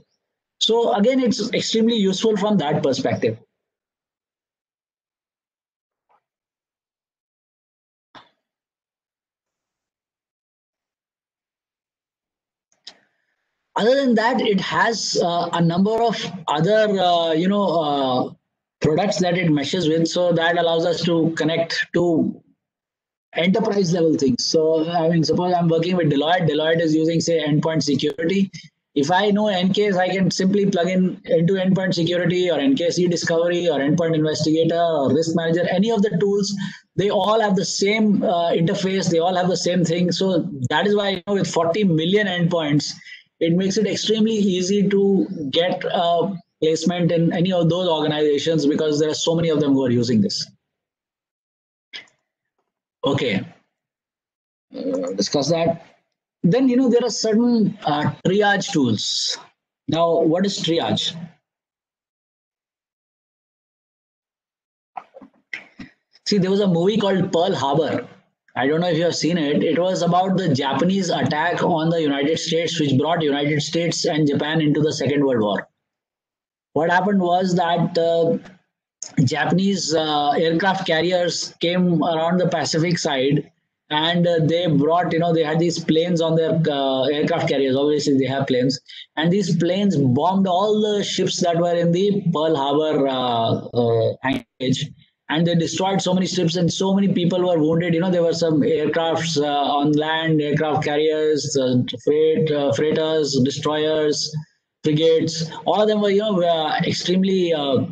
so again it's extremely useful from that perspective other than that it has uh, a number of other uh, you know uh, products that it meshes with. So that allows us to connect to enterprise level things. So I mean, suppose I'm working with Deloitte. Deloitte is using say endpoint security. If I know EnCase, I can simply plug in into endpoint security or EnCase eDiscovery or endpoint investigator or risk manager, any of the tools, they all have the same uh, interface. They all have the same thing. So that is why you know, with 40 million endpoints, it makes it extremely easy to get uh, placement in any of those organizations because there are so many of them who are using this. Okay, uh, discuss that. Then, you know, there are certain uh, triage tools. Now, what is triage? See, there was a movie called Pearl Harbor. I don't know if you have seen it. It was about the Japanese attack on the United States, which brought United States and Japan into the Second World War what happened was that uh, Japanese uh, aircraft carriers came around the Pacific side and uh, they brought, you know, they had these planes on their uh, aircraft carriers. Obviously, they have planes. And these planes bombed all the ships that were in the Pearl Harbor uh, uh, anchorage. And they destroyed so many ships and so many people were wounded. You know, there were some aircrafts on land, aircraft carriers, freight, freighters, destroyers, frigates, all of them were, you know, were extremely, uh,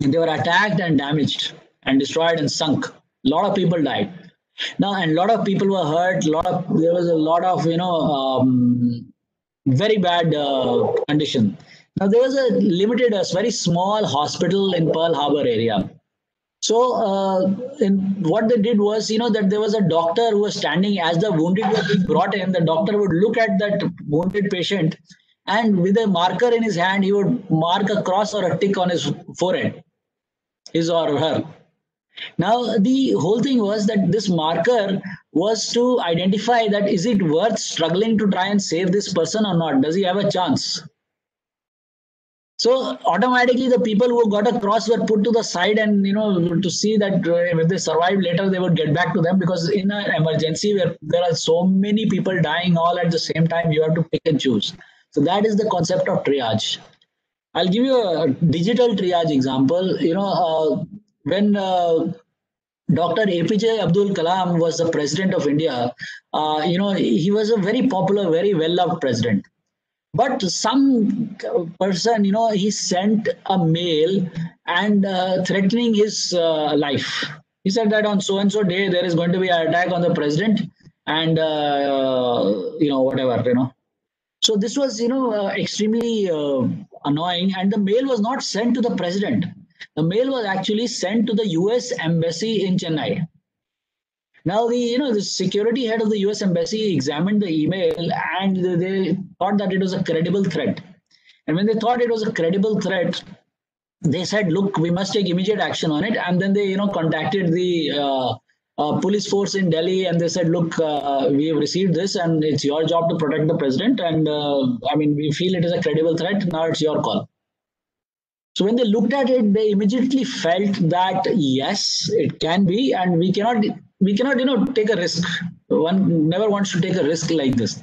they were attacked and damaged and destroyed and sunk. A lot of people died. Now, and a lot of people were hurt. Lot of there was a lot of, you know, um, very bad uh, condition. Now, there was a limited, a very small hospital in Pearl Harbor area. So, uh, what they did was, you know, that there was a doctor who was standing as the wounded were being brought in. The doctor would look at that wounded patient and with a marker in his hand, he would mark a cross or a tick on his forehead, his or her. Now, the whole thing was that this marker was to identify that is it worth struggling to try and save this person or not? Does he have a chance? So automatically, the people who got a cross were put to the side, and you know to see that uh, if they survive later, they would get back to them because in an emergency where there are so many people dying all at the same time, you have to pick and choose. So that is the concept of triage. I'll give you a digital triage example. You know, uh, when uh, Dr. APJ Abdul Kalam was the president of India, uh, you know, he was a very popular, very well-loved president. But some person, you know, he sent a mail and uh, threatening his uh, life. He said that on so and so day there is going to be an attack on the president, and uh, you know whatever, you know so this was, you know, uh, extremely uh, annoying. And the mail was not sent to the president. The mail was actually sent to the US embassy in Chennai. Now the you know the security head of the US embassy examined the email and they thought that it was a credible threat. And when they thought it was a credible threat, they said, "Look, we must take immediate action on it." And then they you know contacted the uh, uh, police force in Delhi and they said, "Look, uh, we have received this, and it's your job to protect the president. And uh, I mean, we feel it is a credible threat. Now it's your call." So when they looked at it, they immediately felt that yes, it can be, and we cannot we cannot you know take a risk. One never wants to take a risk like this.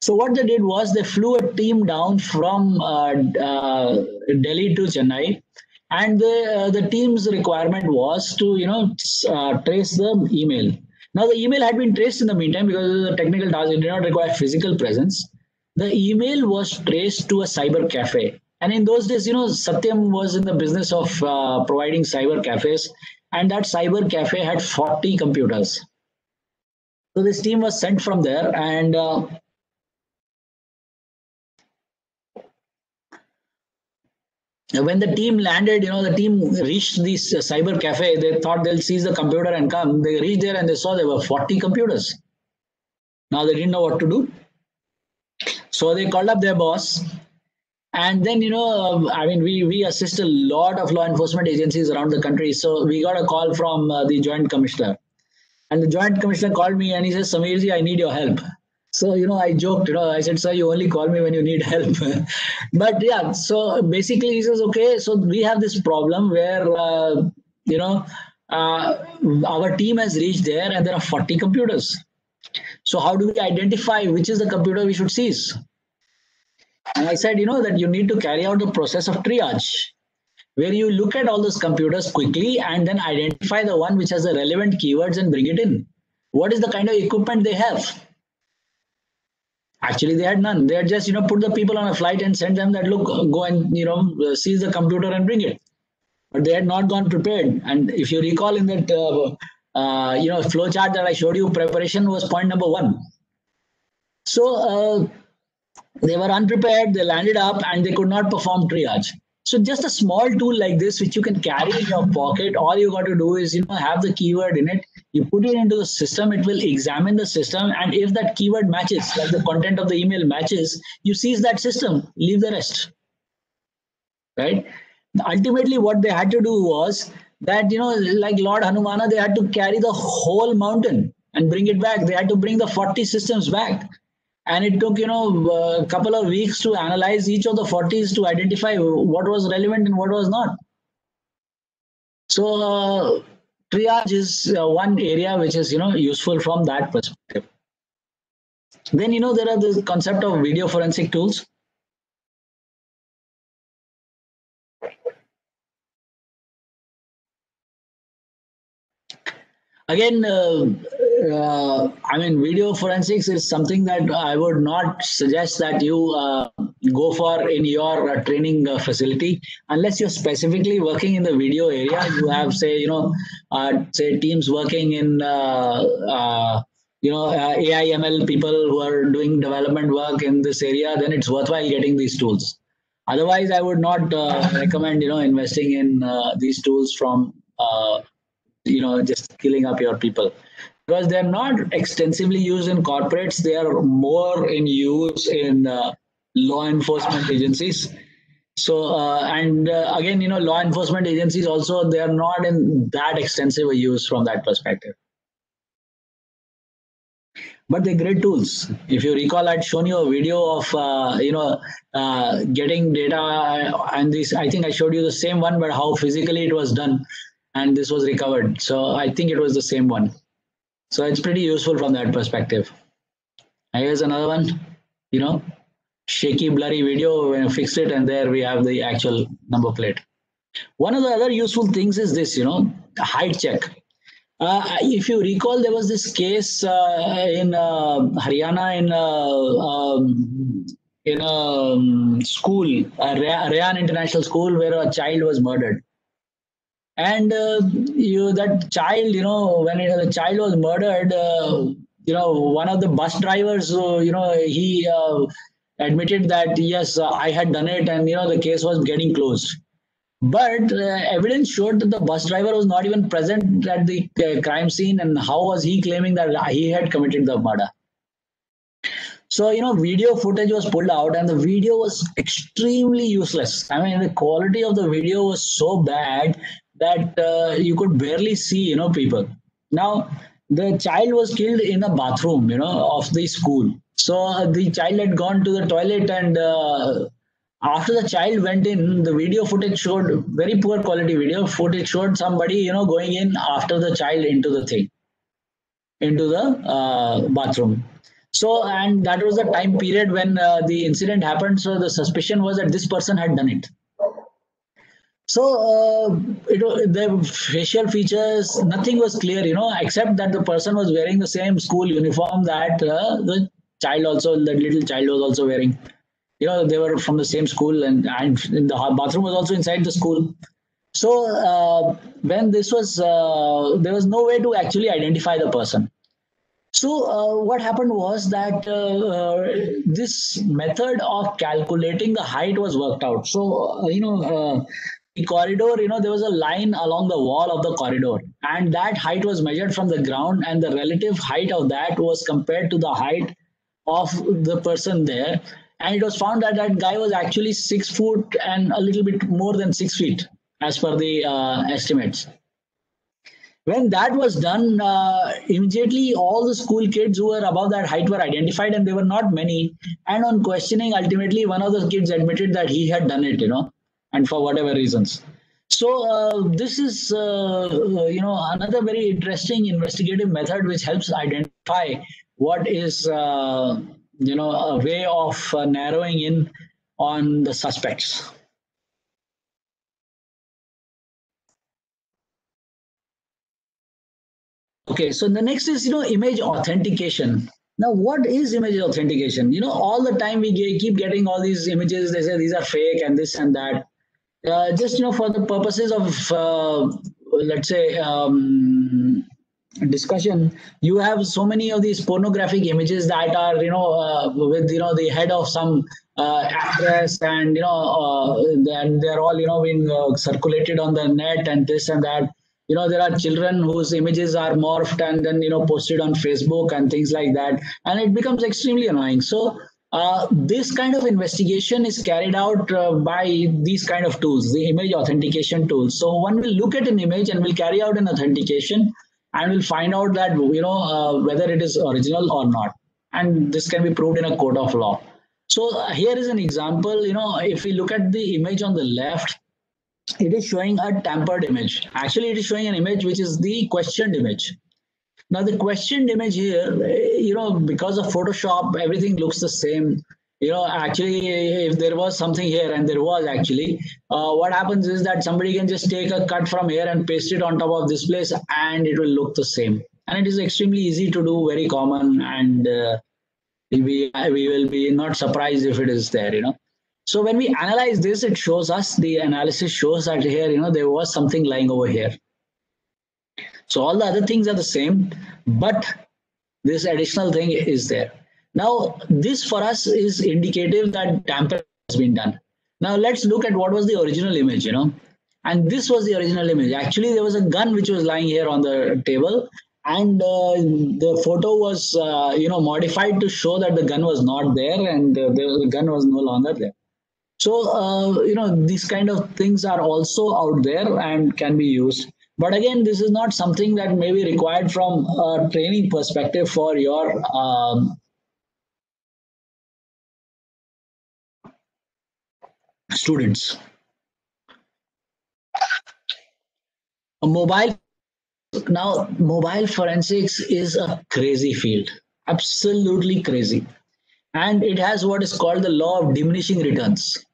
So what they did was they flew a team down from uh, uh, Delhi to Chennai, and the uh, the team's requirement was to you know uh, trace the email. Now the email had been traced in the meantime because the technical task; it did not require physical presence. The email was traced to a cyber cafe and in those days, you know, Satyam was in the business of uh, providing cyber cafes, and that cyber cafe had 40 computers. So this team was sent from there, and uh, when the team landed, you know, the team reached this uh, cyber cafe. They thought they'll seize the computer and come. They reached there and they saw there were 40 computers. Now they didn't know what to do. So they called up their boss and then you know i mean we we assist a lot of law enforcement agencies around the country so we got a call from uh, the joint commissioner and the joint commissioner called me and he says sameerji i need your help so you know i joked you know i said sir you only call me when you need help but yeah so basically he says okay so we have this problem where uh, you know uh, our team has reached there and there are 40 computers so how do we identify which is the computer we should seize and I said, you know, that you need to carry out the process of triage, where you look at all those computers quickly and then identify the one which has the relevant keywords and bring it in. What is the kind of equipment they have? Actually, they had none. They had just, you know, put the people on a flight and sent them that, look, go and, you know, seize the computer and bring it. But they had not gone prepared. And if you recall in that, uh, uh, you know, flow chart that I showed you, preparation was point number one. So, uh, they were unprepared, they landed up and they could not perform triage. So just a small tool like this, which you can carry in your pocket, all you got to do is, you know, have the keyword in it. You put it into the system, it will examine the system. And if that keyword matches, like the content of the email matches, you seize that system, leave the rest. Right? Ultimately, what they had to do was that, you know, like Lord Hanumana, they had to carry the whole mountain and bring it back. They had to bring the 40 systems back and it took you know a couple of weeks to analyze each of the 40s to identify what was relevant and what was not. So uh, triage is uh, one area which is you know useful from that perspective. Then you know there are the concept of video forensic tools. Again uh, uh, i mean video forensics is something that i would not suggest that you uh, go for in your uh, training uh, facility. Unless you're specifically working in the video area you have say you know uh, say teams working in you know ai ml people who are doing development work in this area then it's worthwhile getting these tools. Otherwise i would not recommend you know investing in these tools from you know just killing up your people because they're not extensively used in corporates they are more in use in uh, law enforcement agencies so uh, and uh, again you know law enforcement agencies also they are not in that extensive use from that perspective but they're great tools if you recall i'd shown you a video of uh, you know uh, getting data and this i think i showed you the same one but how physically it was done and this was recovered. So I think it was the same one. So it's pretty useful from that perspective. Here's another one, you know, shaky, blurry video when I fixed it, and there we have the actual number plate. One of the other useful things is this, you know, height check. Uh, if you recall, there was this case uh, in uh, Haryana in uh, um, in a um, school, Ryan International School, where a child was murdered and uh, you that child you know when it, the child was murdered uh, you know one of the bus drivers uh, you know he uh, admitted that yes, uh, I had done it, and you know the case was getting closed. But uh, evidence showed that the bus driver was not even present at the crime scene, and how was he claiming that he had committed the murder? So, you know, video footage was pulled out and the video was extremely useless. I mean, the quality of the video was so bad that uh, you could barely see, you know, people. Now, the child was killed in a bathroom, you know, of the school. So uh, the child had gone to the toilet and uh, after the child went in, the video footage showed very poor quality video footage showed somebody, you know, going in after the child into the thing, into the uh, bathroom. So, and that was the time period when uh, the incident happened. So the suspicion was that this person had done it. So uh, it the facial features, nothing was clear, you know, except that the person was wearing the same school uniform that uh, the child also, the little child was also wearing. You know, they were from the same school, and and the bathroom was also inside the school. So uh, when this was, uh, there was no way to actually identify the person. So uh, what happened was that uh, this method of calculating the height was worked out. So you know corridor, you know, there was a line along the wall of the corridor, and that height was measured from the ground, and the relative height of that was compared to the height of the person there, and it was found that that guy was actually six foot and a little bit more than six feet as per the uh, estimates when that was done, uh, immediately all the school kids who were above that height were identified, and they were not many. And on questioning, ultimately, one of the kids admitted that he had done it, you know, and for whatever reasons. So uh, this is, uh, you know, another very interesting investigative method which helps identify what is, uh, you know, a way of uh, narrowing in on the suspects. Okay, so the next is, you know, image authentication. Now, what is image authentication? You know, all the time we get, keep getting all these images. They say these are fake and this and that. Uh, just, you know, for the purposes of, uh, let's say, um, discussion, you have so many of these pornographic images that are, you know, uh, with, you know, the head of some uh, actress and, you know, uh, and they're all, you know, being circulated on the net and this and that. You know there are children whose images are morphed and then you know posted on facebook and things like that. And it becomes extremely annoying. So uh, this kind of investigation is carried out uh, by these kind of tools the image authentication tools so one will look at an image and will carry out an authentication and will find out that you know uh, whether it is original or not and this can be proved in a court of law so uh, here is an example you know if we look at the image on the left it is showing a tampered image. Actually, it is showing an image which is the questioned image. Now, the questioned image here, you know, because of Photoshop, everything looks the same. You know, actually, if there was something here, and there was actually, uh, what happens is that somebody can just take a cut from here and paste it on top of this place, and it will look the same. And it is extremely easy to do, very common, and uh, we, we will be not surprised if it is there, you know. So when we analyze this, it shows us the analysis shows that here, you know, there was something lying over here. So all the other things are the same, but this additional thing is there. Now, this for us is indicative that tampering has been done. Now let's look at what was the original image, you know. And this was the original image. Actually, there was a gun which was lying here on the table, and uh, the photo was, uh, you know, modified to show that the gun was not there and uh, the, the gun was no longer there. So, uh, you know, these kind of things are also out there and can be used. But again, this is not something that may be required from a training perspective for your um, students. A mobile now mobile forensics is a crazy field absolutely crazy and it has what is called the law of diminishing returns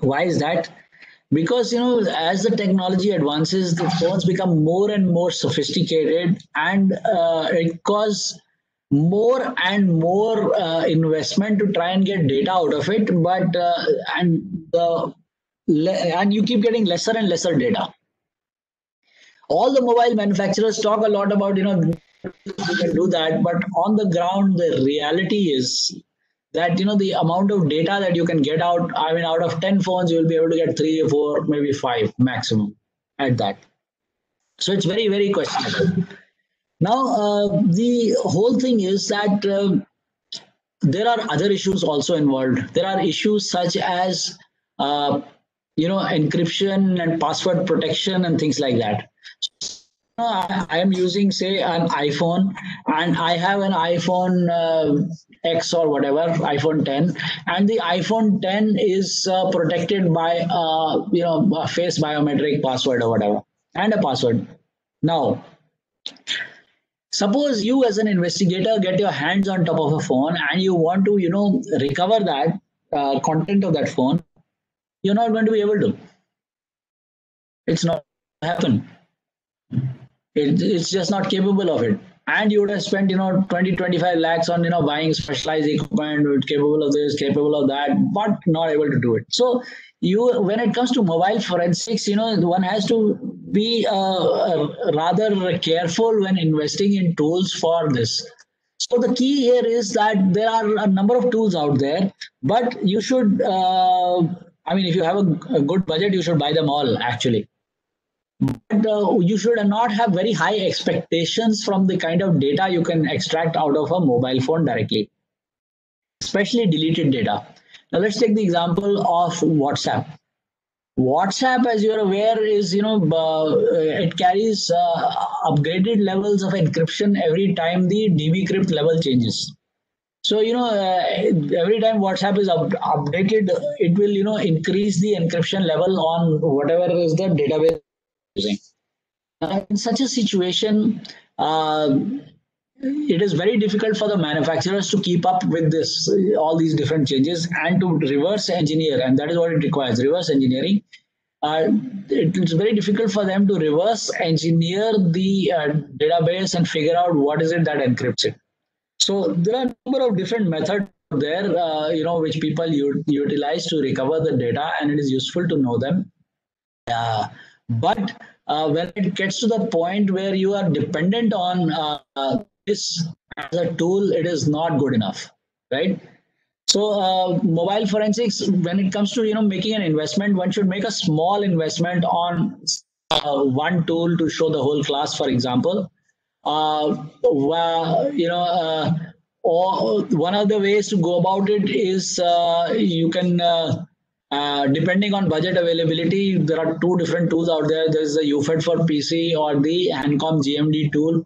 why is that? Because you know, as the technology advances, the phones become more and more sophisticated, and uh, it causes more and more uh, investment to try and get data out of it. But uh, and the and you keep getting lesser and lesser data. All the mobile manufacturers talk a lot about you know you can do that, but on the ground, the reality is that you know the amount of data that you can get out. I mean, out of ten phones, you will be able to get three or four, maybe five maximum at that. So it's very very questionable. Now uh, the whole thing is that. Uh, there are other issues also involved. There are issues such as, uh, you know, encryption and password protection and things like that. I, am using, say, an iPhone, and I have an iPhone uh, X or whatever, iPhone 10, and the iPhone 10 is uh, protected by, uh, you know, a face biometric password or whatever, and a password. Now, suppose you as an investigator get your hands on top of a phone and you want to you know recover that uh, content of that phone you're not going to be able to it's not happen it, it's just not capable of it. And you would have spent you know 20 25 lakhs on you know buying specialized equipment capable of this capable of that but not able to do it. So you when it comes to mobile forensics you know one has to be uh, uh, rather careful when investing in tools for this. So the key here is that there are a number of tools out there but you should uh, i mean if you have a, a, good budget you should buy them all actually but uh, you should not have very high expectations from the kind of data you can extract out of a mobile phone directly especially deleted data now let's take the example of WhatsApp. WhatsApp, as you're aware, is you know uh, it carries uh, upgraded levels of encryption every time the dbcrypt level changes. So you know uh, every time WhatsApp is up updated, it will you know increase the encryption level on whatever is the database using. in such a situation, uh, it is very difficult for the manufacturers to keep up with this all these different changes and to reverse engineer and that is what it requires reverse engineering. Uh, it's very difficult for them to reverse engineer the uh, database and figure out what is it that encrypts it. So there are a number of different methods there uh, you know which people utilize to recover the data and it is useful to know them. Uh, but uh, when it gets to the point where you are dependent on uh, this as a tool, it is not good enough, right? So uh, mobile forensics, when it comes to you know making an investment, one should make a small investment on uh, one tool to show the whole class, for example. Uh, you know, uh, or one of the ways to go about it is you can, uh, depending on budget availability, there are two different tools out there. There's the UFED for PC or the Hancom GMD tool.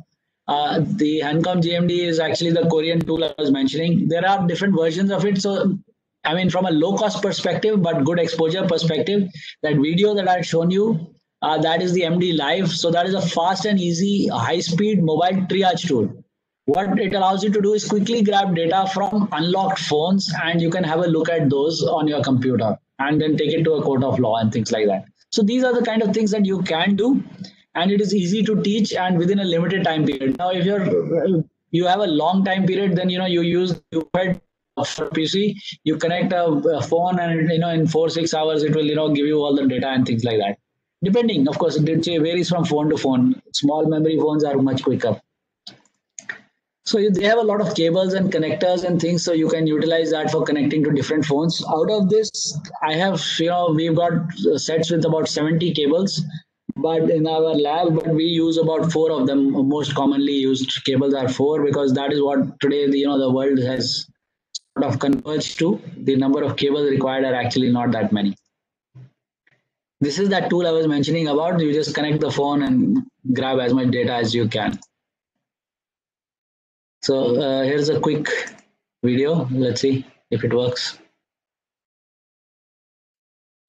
Uh, the Hancom GMD is actually the Korean tool I was mentioning. There are different versions of it. So, I mean, from a low cost perspective, but good exposure perspective, that video that I've shown you, uh, that is the MD Live. So that is a fast and easy, high speed mobile triage tool. What it allows you to do is quickly grab data from unlocked phones and you can have a look at those on your computer and then take it to a court of law and things like that. So these are the kind of things that you can do and it is easy to teach and within a limited time period. Now, if you're you have a long time period, then you know you use UFED for PC. You connect a, a, phone, and you know in four six hours it will you know give you all the data and things like that. Depending, of course, it varies from phone to phone. Small memory phones are much quicker. So they have a lot of cables and connectors and things, so you can utilize that for connecting to different phones. Out of this, I have you know we've got uh, sets with about 70 cables but in our lab but we use about four of them. Most commonly used cables are four because that is what today the, you know the world has sort of converged to. The number of cables required are actually not that many. This is that tool i was mentioning about. You just connect the phone and grab as much data as you can so uh, here's a quick video. Let's see if it works.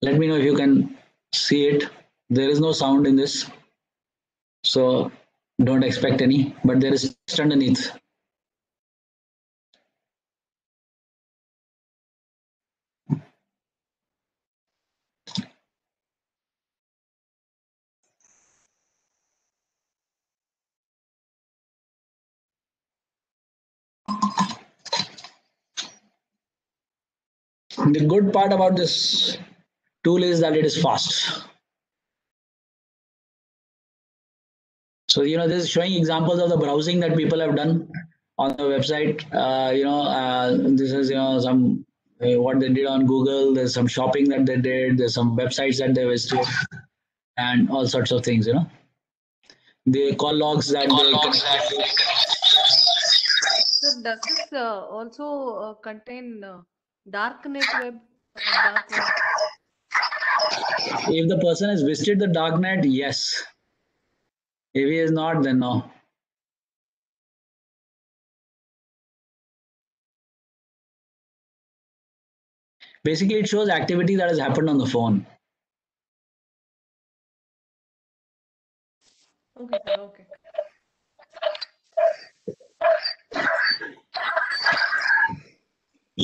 Let me know if you can see it. There is no sound in this so don't expect any but there is underneath the good part about this tool is that it is fast So, you know, this is showing examples of the browsing that people have done. on the website. Uh, you know, uh, this is you know some uh, what they did on Google. There's some shopping that they did. There's some websites that they visited, and all sorts of things. You know, the call logs that they. So does this uh, also uh, contain uh, darknet web? uh, dark web? If the person has visited the darknet, yes. If he is not, then no. Basically, it shows activity that has happened on the phone. Okay, okay.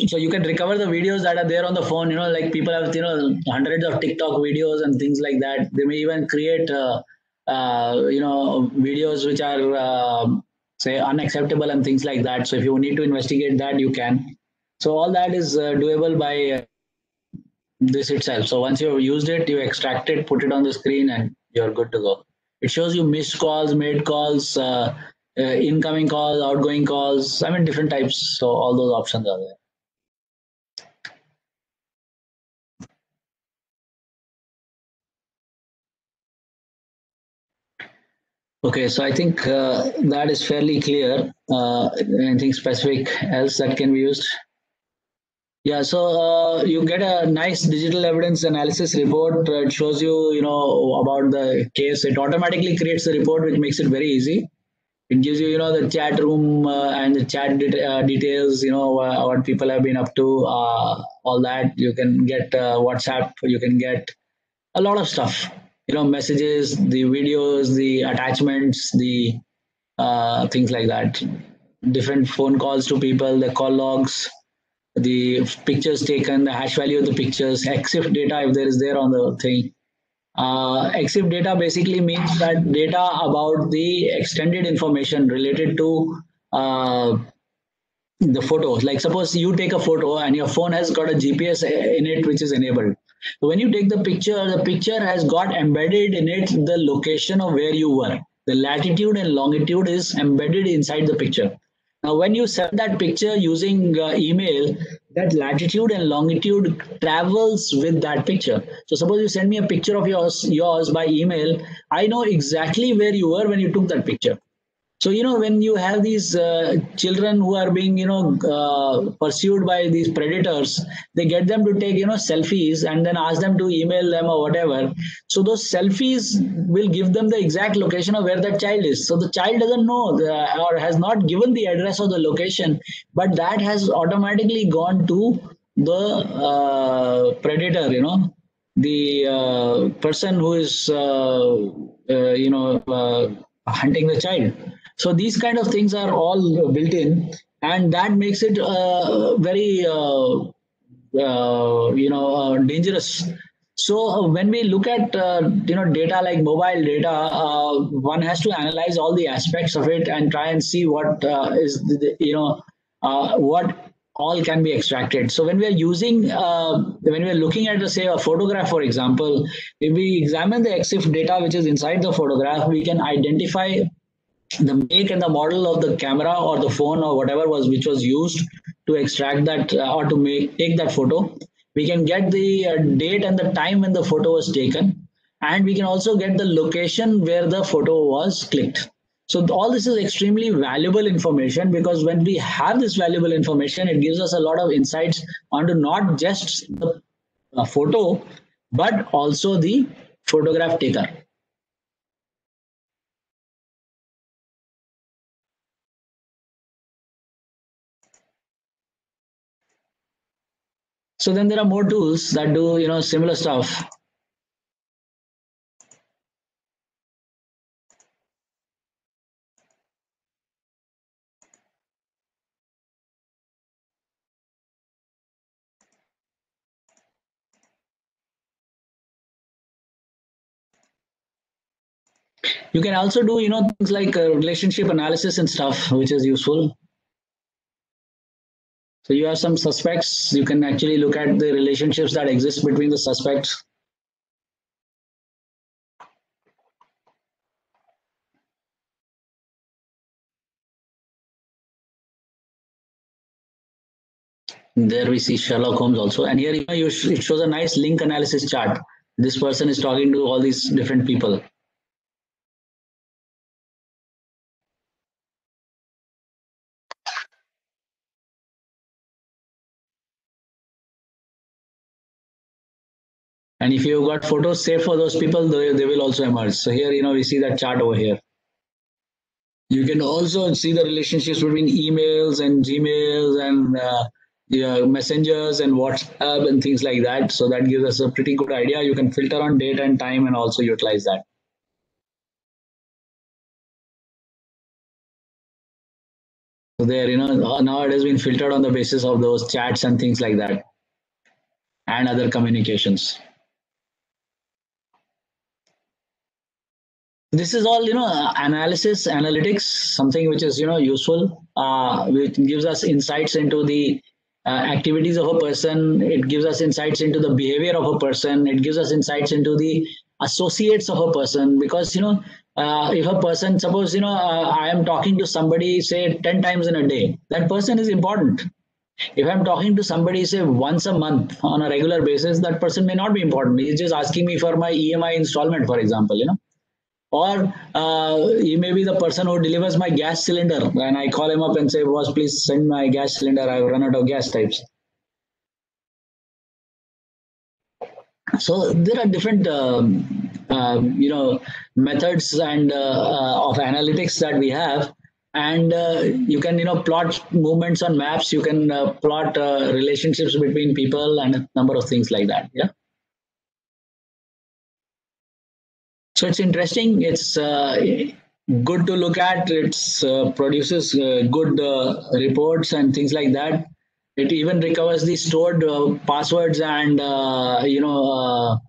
So you can recover the videos that are there on the phone. You know, like people have you know hundreds of TikTok videos and things like that. They may even create uh, uh, you know videos which are uh, say unacceptable and things like that. So if you need to investigate that, you can. So all that is uh, doable by uh, this itself. So once you've used it, you extract it, put it on the screen, and you're good to go. It shows you missed calls, made calls, uh, incoming calls, outgoing calls. I mean, different types. So all those options are there. Okay, so I think uh, that is fairly clear. Uh, anything specific else that can be used? Yeah, so uh, you get a nice digital evidence analysis report. It shows you, you know, about the case. It automatically creates the report, which makes it very easy. It gives you, you know, the chat room uh, and the chat uh, details. You know uh, what people have been up to, all that. You can get WhatsApp. You can get a lot of stuff. You know, messages, the videos, the attachments, the uh, things like that. Different phone calls to people, the call logs the pictures taken, the hash value of the pictures, EXIF data if there is there on the thing. Uh, EXIF data basically means that data about the extended information related to uh, the photos. Like suppose you take a photo and your phone has got a GPS in it which is enabled. So when you take the picture, the picture has got embedded in it the location of where you were. The latitude and longitude is embedded inside the picture. Now, when you send that picture using uh, email, that latitude and longitude travels with that picture. So, suppose you send me a picture of yours, yours by email, I know exactly where you were when you took that picture. So, you know, when you have these uh, children who are being, you know, uh, pursued by these predators, they get them to take, you know, selfies and then ask them to email them or whatever. So, those selfies will give them the exact location of where that child is. So, the child doesn't know the, or has not given the address or the location, but that has automatically gone to the uh, predator, you know, the uh, person who is, uh, uh, you know, hunting the child. So these kind of things are all built in, and that makes it uh, very, uh, uh, you know, uh, dangerous. So uh, when we look at uh, you know data like mobile data, one has to analyze all the aspects of it and try and see what is the, you know what all can be extracted. So when we are using, uh, when we are looking at, say, a photograph, for example, if we examine the EXIF data which is inside the photograph, we can identify the make and the model of the camera or the phone or whatever was which was used to extract that uh, or to make take that photo. We can get the uh, date and the time when the photo was taken, and we can also get the location where the photo was clicked. So all this is extremely valuable information because when we have this valuable information, it gives us a lot of insights onto not just the uh, photo, but also the photograph taker. So then there are more tools that do you know similar stuff. You can also do you know things like uh, relationship analysis and stuff, which is useful. So you have some suspects. You can actually look at the relationships that exist between the suspects. There we see Sherlock Holmes also. And here you know, it shows a nice link analysis chart. This person is talking to all these different people. And if you've got photos saved for those people, they, they will also emerge. So here, you know, we see that chart over here. You can also see the relationships between emails and Gmails and uh, messengers and WhatsApp and things like that. So that gives us a pretty good idea. You can filter on date and time and also utilize that. So there, you know, now it has been filtered on the basis of those chats and things like that and other communications. This is all you know analysis analytics something which is you know useful uh, which gives us insights into the uh, activities of a person. It gives us insights into the behavior of a person. It gives us insights into the associates of a person. Because you know uh, if a person suppose you know uh, i am talking to somebody say 10 times in a day that person is important. If i'm talking to somebody say once a month on a regular basis that person may not be important. He's just asking me for my emi installment for example you know or uh, he may be the person who delivers my gas cylinder and i call him up and say boss please send my gas cylinder. I've run out of gas types. So there are different um, uh, you know methods and uh, uh, of analytics that we have. And uh, you can you know plot movements on maps. You can uh, plot relationships between people and a number of things like that. Yeah so it's interesting. It's uh, good to look at. It uh, produces uh, good reports and things like that. It even recovers the stored passwords and you know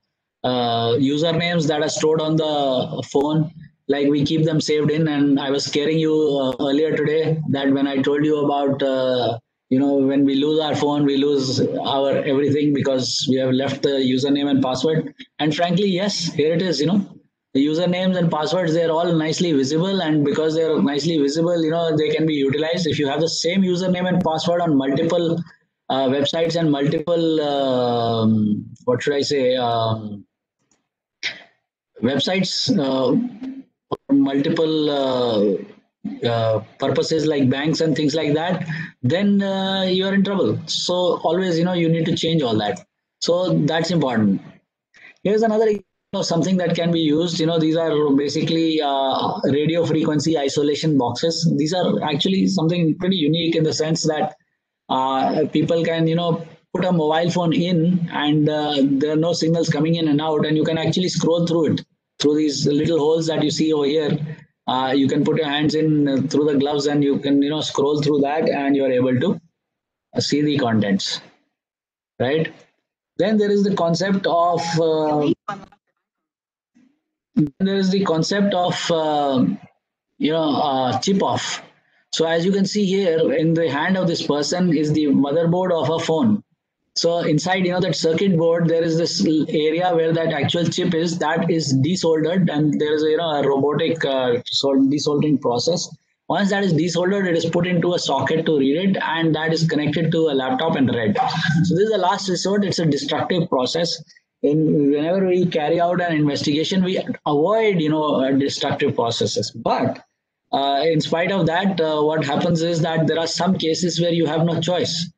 usernames that are stored on the phone. Like we keep them saved in. And i was scaring you uh, earlier today that when i told you about uh, you know when we lose our phone we lose our everything because we have left the username and password. And frankly yes here it is you know the usernames and passwords they're all nicely visible and because they're nicely visible you know they can be utilized. If you have the same username and password on multiple uh, websites and multiple um, what should i say um, websites uh, multiple uh, uh, purposes like banks and things like that then uh, you are in trouble. So always you know you need to change all that. So that's important. Here's another of something that can be used you know these are basically uh, radio frequency isolation boxes. These are actually something pretty unique in the sense that uh, people can you know put a mobile phone in and uh, there are no signals coming in and out and you can actually scroll through it through these little holes that you see over here. Uh, you can put your hands in uh, through the gloves and you can you know scroll through that and you are able to see the contents right? Then there is the concept of uh, there is the concept of uh, you know uh, chip off. So as you can see here in the hand of this person is the motherboard of a phone. So inside you know that circuit board there is this area where that actual chip is that is desoldered and there is you know a robotic uh, desoldering process. Once that is desoldered it is put into a socket to read it and that is connected to a laptop and read. So this is the last resort. It's a destructive process in whenever we carry out an investigation we avoid you know uh, destructive processes. But uh, in spite of that uh, what happens is that there are some cases where you have no choice.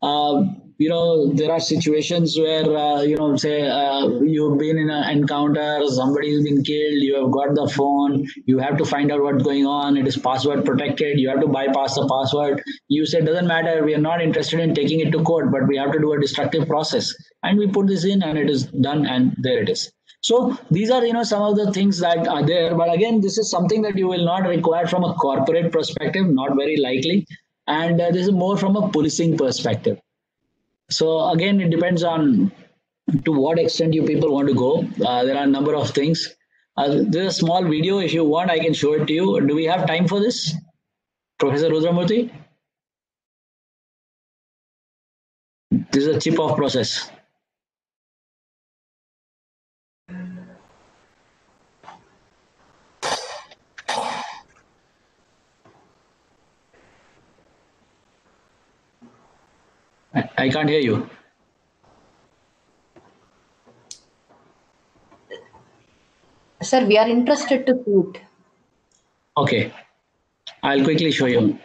Uh, you know there are situations where uh, you know say uh, you've been in an encounter somebody's been killed you have got the phone you have to find out what's going on it is password protected you have to bypass the password. You say doesn't matter we are not interested in taking it to court but we have to do a destructive process. And we put this in and it is done and there it is. So these are you know some of the things that are there but again this is something that you will not require from a corporate perspective not very likely. And uh, this is more from a policing perspective so again it depends on to what extent you people want to go. Uh, there are a number of things. Uh, there's a small video. If you want i can show it to you. Do we have time for this professor rudramurthy? This is a chip off process I can't hear you. Sir, we are interested to see it. Okay. I'll quickly show you.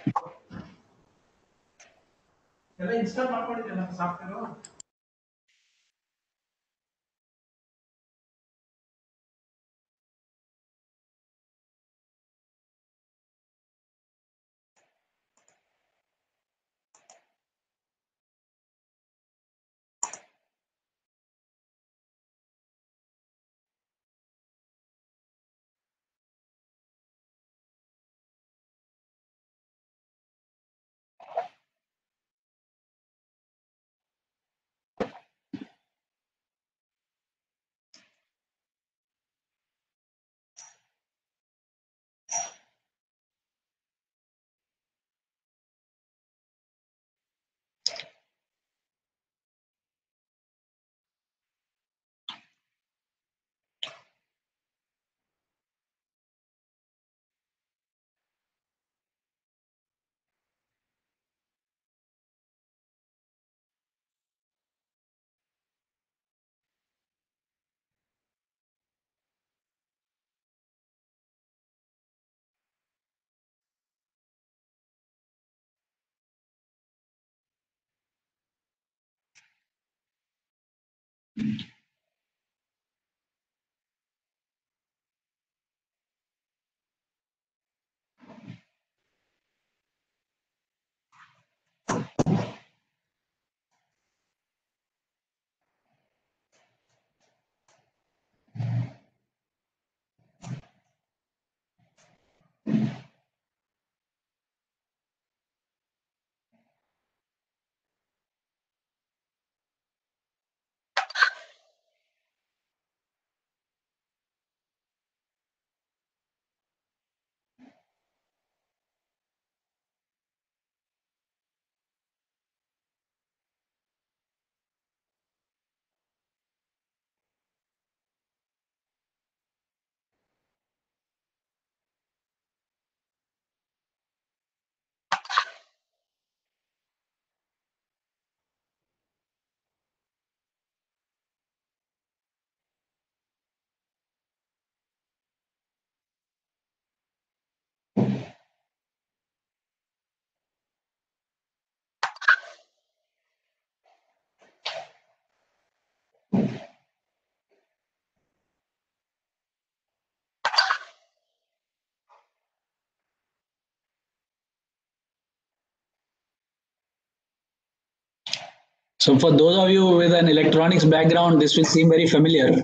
So for those of you with an electronics background, this will seem very familiar.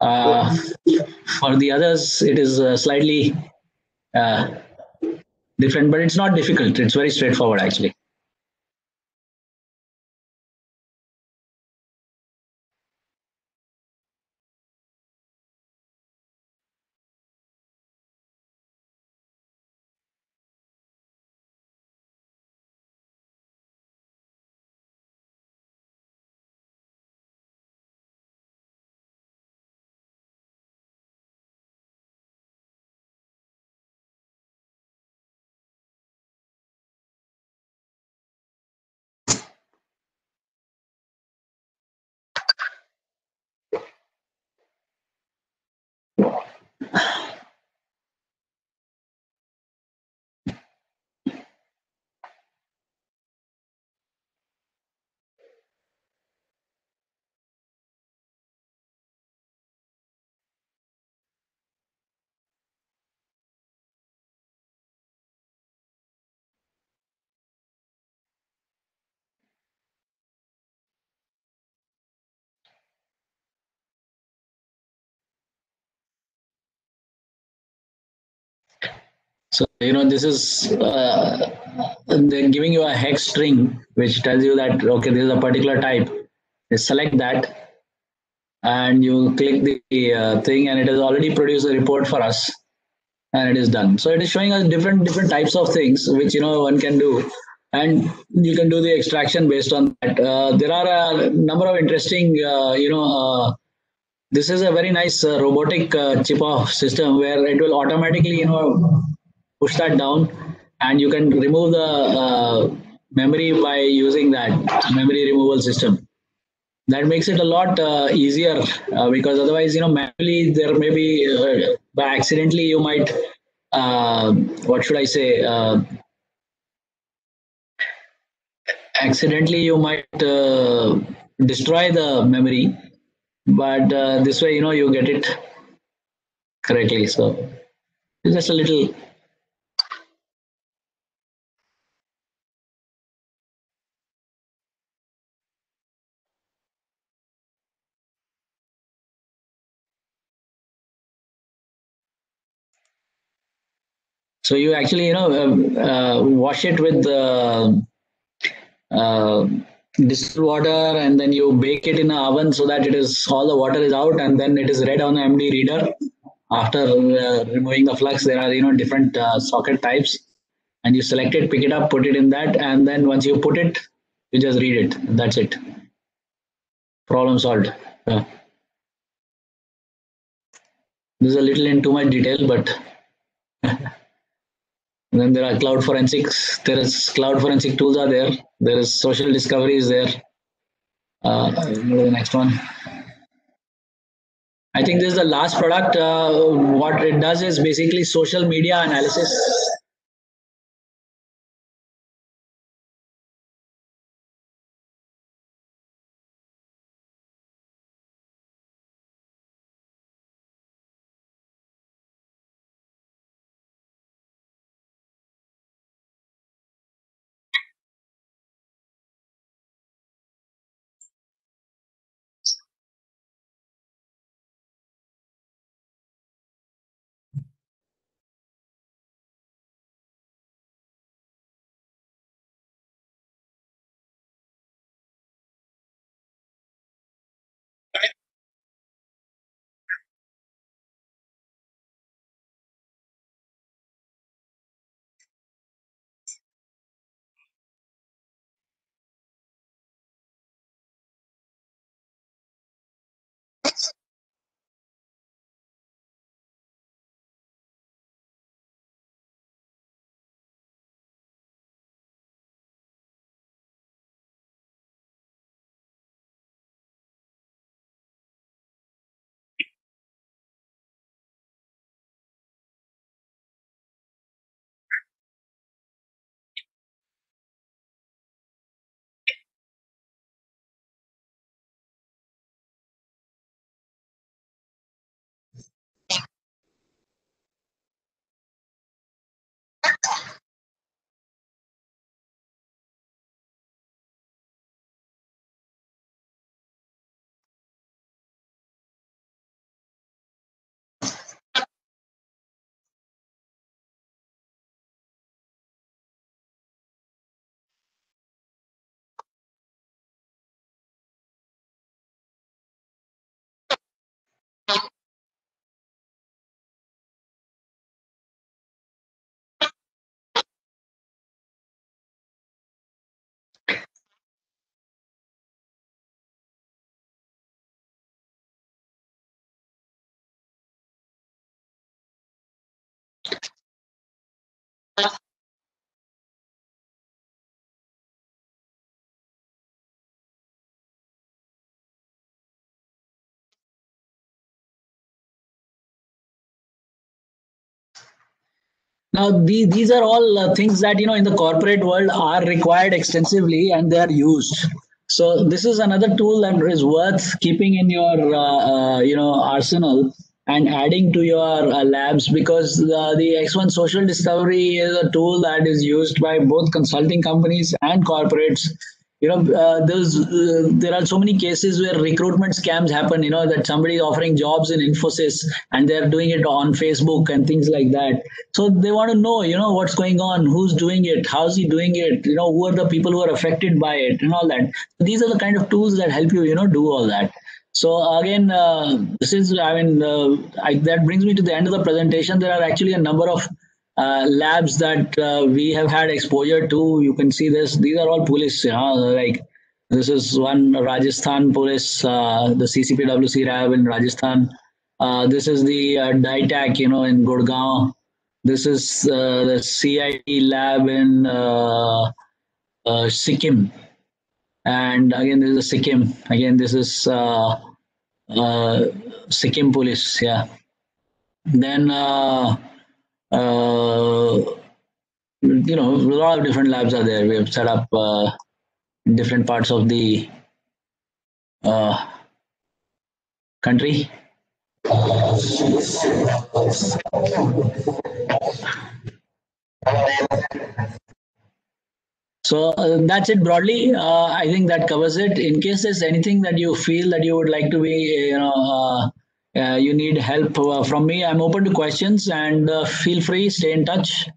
Uh, for the others, it is uh, slightly uh, different, but it's not difficult. It's very straightforward, actually. So, you know, this is, uh, they're giving you a hex string, which tells you that, okay, this is a particular type. You select that and you click the uh, thing and it has already produced a report for us and it is done. So it is showing us different, different types of things, which, you know, one can do. And you can do the extraction based on that. Uh, there are a number of interesting, uh, you know, uh, this is a very nice uh, robotic chip off system where it will automatically you know push that down and you can remove the uh, memory by using that memory removal system. That makes it a lot uh, easier uh, because otherwise, you know, manually there may be uh, by accidentally you might uh, what should I say? Uh, accidentally you might destroy the memory, but this way you know you get it correctly. So just a little So you actually, you know, um, uh, wash it with uh, uh, distilled water, and then you bake it in an oven so that it is all the water is out, and then it is read on the MD reader. After uh, removing the flux, there are you know different uh, socket types, and you select it, pick it up, put it in that, and then once you put it, you just read it. That's it. Problem solved. Yeah. This is a little in too much detail, but. And then there are cloud forensics. There is cloud forensic tools are there. There is social discovery is there. Uh, go to the next one. I think this is the last product. Uh, what it does is basically social media analysis. Now, the, these are all uh, things that, you know, in the corporate world are required extensively and they are used. So this is another tool that is worth keeping in your, uh, uh, you know, arsenal and adding to your uh, labs because the, the X1 social discovery is a tool that is used by both consulting companies and corporates. You know uh, there's uh, there are so many cases where recruitment scams happen you know that somebody is offering jobs in infosys and they're doing it on facebook and things like that. So they want to know you know what's going on who's doing it how's he doing it you know who are the people who are affected by it and all that. These are the kind of tools that help you you know do all that so again, uh, I mean, uh, I, that brings me to the end of the presentation. There are actually a number of uh, labs that uh, we have had exposure to. You can see this. These are all police. You know, like this is one Rajasthan police, uh, the CCPWC lab in Rajasthan. Uh, this is the uh, DITAC, you know, in Gurgaon. This is the CID lab in Sikkim, and again this is Sikkim. Again this is uh, uh, Sikkim police. Yeah. Then uh, uh, you know a lot of different labs are there. We have set up uh, different parts of the uh, country. So uh, that's it broadly. Uh, I think that covers it. In case there's anything that you feel that you would like to be, you know, uh, uh, you need help uh, from me, I'm open to questions and uh, feel free, stay in touch.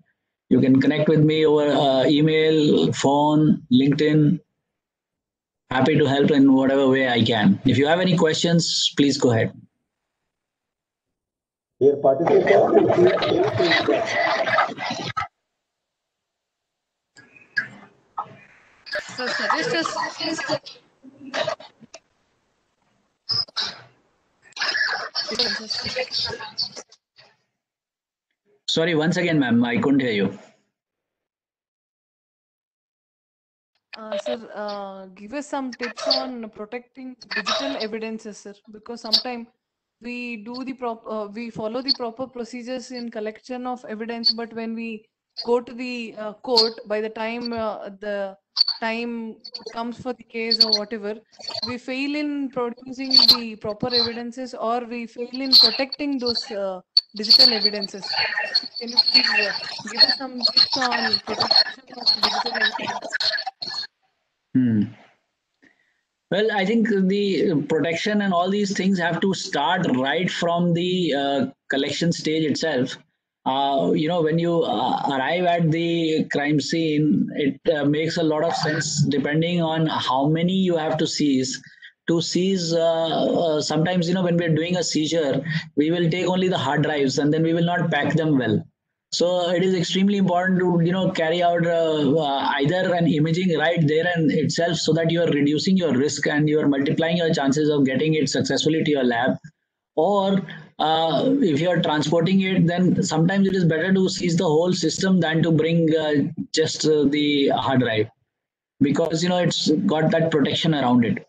You can connect with me over uh, email, phone, LinkedIn. Happy to help in whatever way I can. If you have any questions, please go ahead. Dear participants, So suggest us. Sorry, once again, ma'am, I couldn't hear you. Uh, sir, uh, give us some tips on protecting digital evidences, sir, because sometimes we do the prop, uh, we follow the proper procedures in collection of evidence, but when we go to the uh, court, by the time uh, the time comes for the case or whatever, we fail in producing the proper evidences or we fail in protecting those uh, digital evidences. Can you please uh, give us some tips on protection of digital evidence? Hmm. Well, I think the protection and all these things have to start right from the uh, collection stage itself. Uh, you know, when you uh, arrive at the crime scene, it uh, makes a lot of sense depending on how many you have to seize. To seize, uh, uh, sometimes, you know, when we're doing a seizure, we will take only the hard drives and then we will not pack them well. So it is extremely important to you know carry out uh, either an imaging right there and itself, so that you are reducing your risk and you are multiplying your chances of getting it successfully to your lab. Or uh, if you are transporting it, then sometimes it is better to seize the whole system than to bring uh, just uh, the hard drive, because you know it's got that protection around it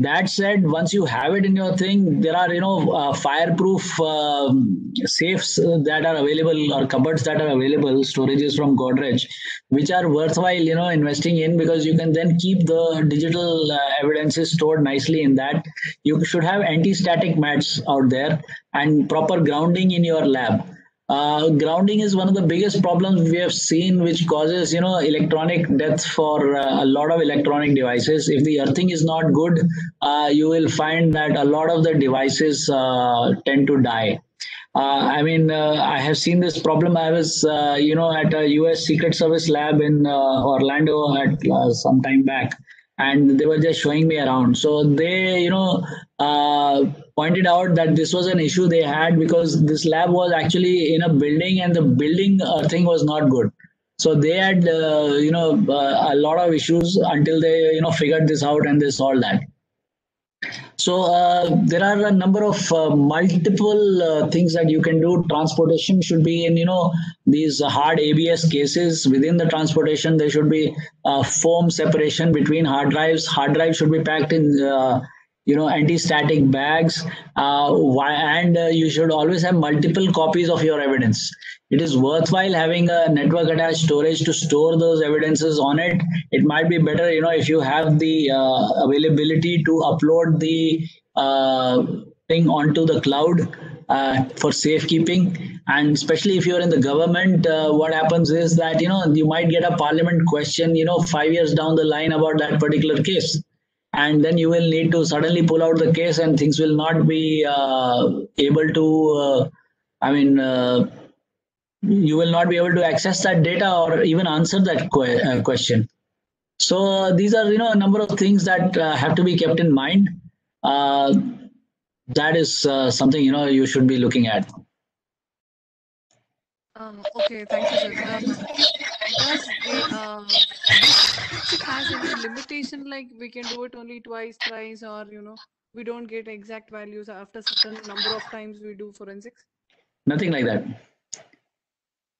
that said once you have it in your thing there are you know uh, fireproof um, safes that are available or cupboards that are available storages from godrej which are worthwhile you know investing in because you can then keep the digital uh, evidences stored nicely in that. You should have anti-static mats out there and proper grounding in your lab uh, grounding is one of the biggest problems we have seen which causes you know electronic death for uh, a lot of electronic devices. If the earthing is not good uh, you will find that a lot of the devices uh, tend to die. Uh, i mean uh, i have seen this problem. I was you know at a us secret service lab in orlando at some time back and they were just showing me around. So they you know pointed out that this was an issue they had because this lab was actually in a building and the building thing was not good. So they had uh, you know uh, a lot of issues until they you know figured this out and they solved that. So uh, there are a number of uh, multiple uh, things that you can do. Transportation should be in you know these hard abs cases. Within the transportation there should be uh, foam separation between hard drives. Hard drives should be packed in you know anti-static bags uh, and uh, you should always have multiple copies of your evidence. It is worthwhile having a network attached storage to store those evidences on it. It might be better you know if you have the uh, availability to upload the uh, thing onto the cloud uh, for safekeeping. And especially if you're in the government uh, what happens is that you know you might get a parliament question you know 5 years down the line about that particular case and then you will need to suddenly pull out the case and things will not be uh, able to uh, i mean uh, you will not be able to access that data or even answer that que- uh, question. So uh, these are you know a number of things that uh, have to be kept in mind. That is something you know you should be looking at. Um, okay thank you sir um, does uh, it has any limitation like we can do it only twice thrice or you know we don't get exact values after certain number of times we do forensics? Nothing like that.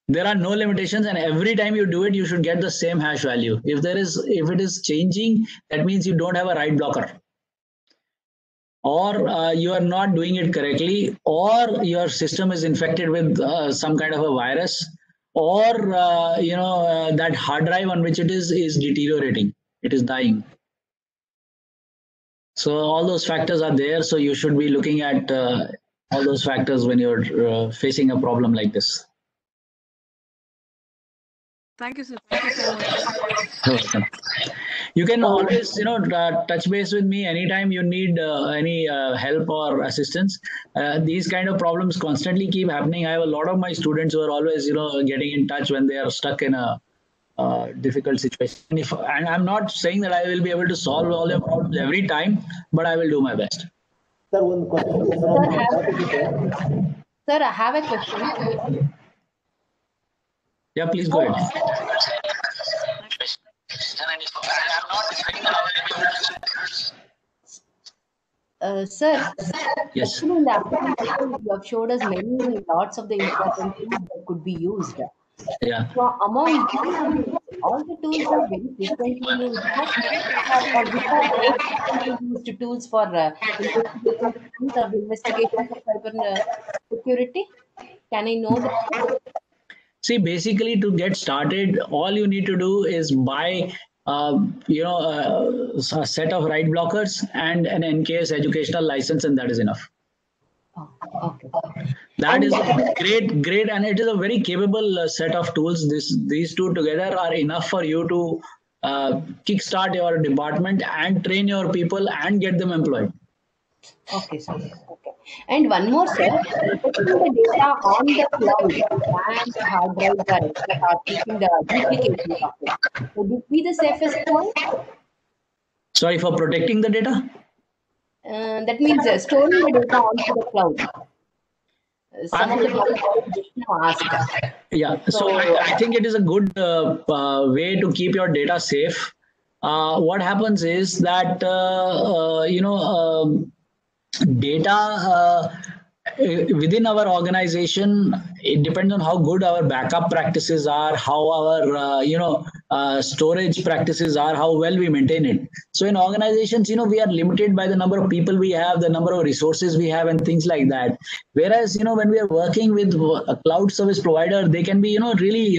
There are no limitations and every time you do it you should get the same hash value. If there is if it is changing that means you don't have a write blocker. Or uh, you are not doing it correctly or your system is infected with uh, some kind of a virus or uh, you know uh, that hard drive on which it is is deteriorating. It is dying. So all those factors are there. So you should be looking at uh, all those factors when you're uh, facing a problem like this. Thank you, sir. Thank you so much. You're welcome. You can always, you know, uh, touch base with me anytime you need uh, any uh, help or assistance. Uh, these kind of problems constantly keep happening. I have a lot of my students who are always, you know, getting in touch when they are stuck in a uh, difficult situation. If, and I'm not saying that I will be able to solve all your problems every time, but I will do my best. Sir, one question is from. Sir, I have a question. Yeah, please go ahead. Uh, sir, Yes. actually in the application, you have showed us many lots of the important things that could be used. Yeah. So among these, all the tools are very frequently used. Or which are very frequently used tools for uh, investigation or for cyber uh, security? Can I know that? See, basically, to get started, all you need to do is buy, you know, uh, a set of write blockers and an EnCase educational license, and that is enough. Oh, okay. That is great, great, and it is a very capable uh, set of tools. This, these two together are enough for you to uh, kickstart your department and train your people and get them employed. Okay, sir. Okay. And one more, sir. Putting the data on the cloud and hard drive are keeping the duplication of it. Would it be the safest one? Sorry for protecting the data. Uh, that means uh, storing the data onto the cloud. Uh, Some of the people. Yeah, so I, I think it is a good uh, uh, way to keep your data safe. Uh, what happens is that uh, uh, you know um, data uh, within our organization it depends on how good our backup practices are how our uh, you know uh, storage practices are how well we maintain it. So in organizations you know we are limited by the number of people we have the number of resources we have and things like that. Whereas you know when we are working with a cloud service provider they can be you know really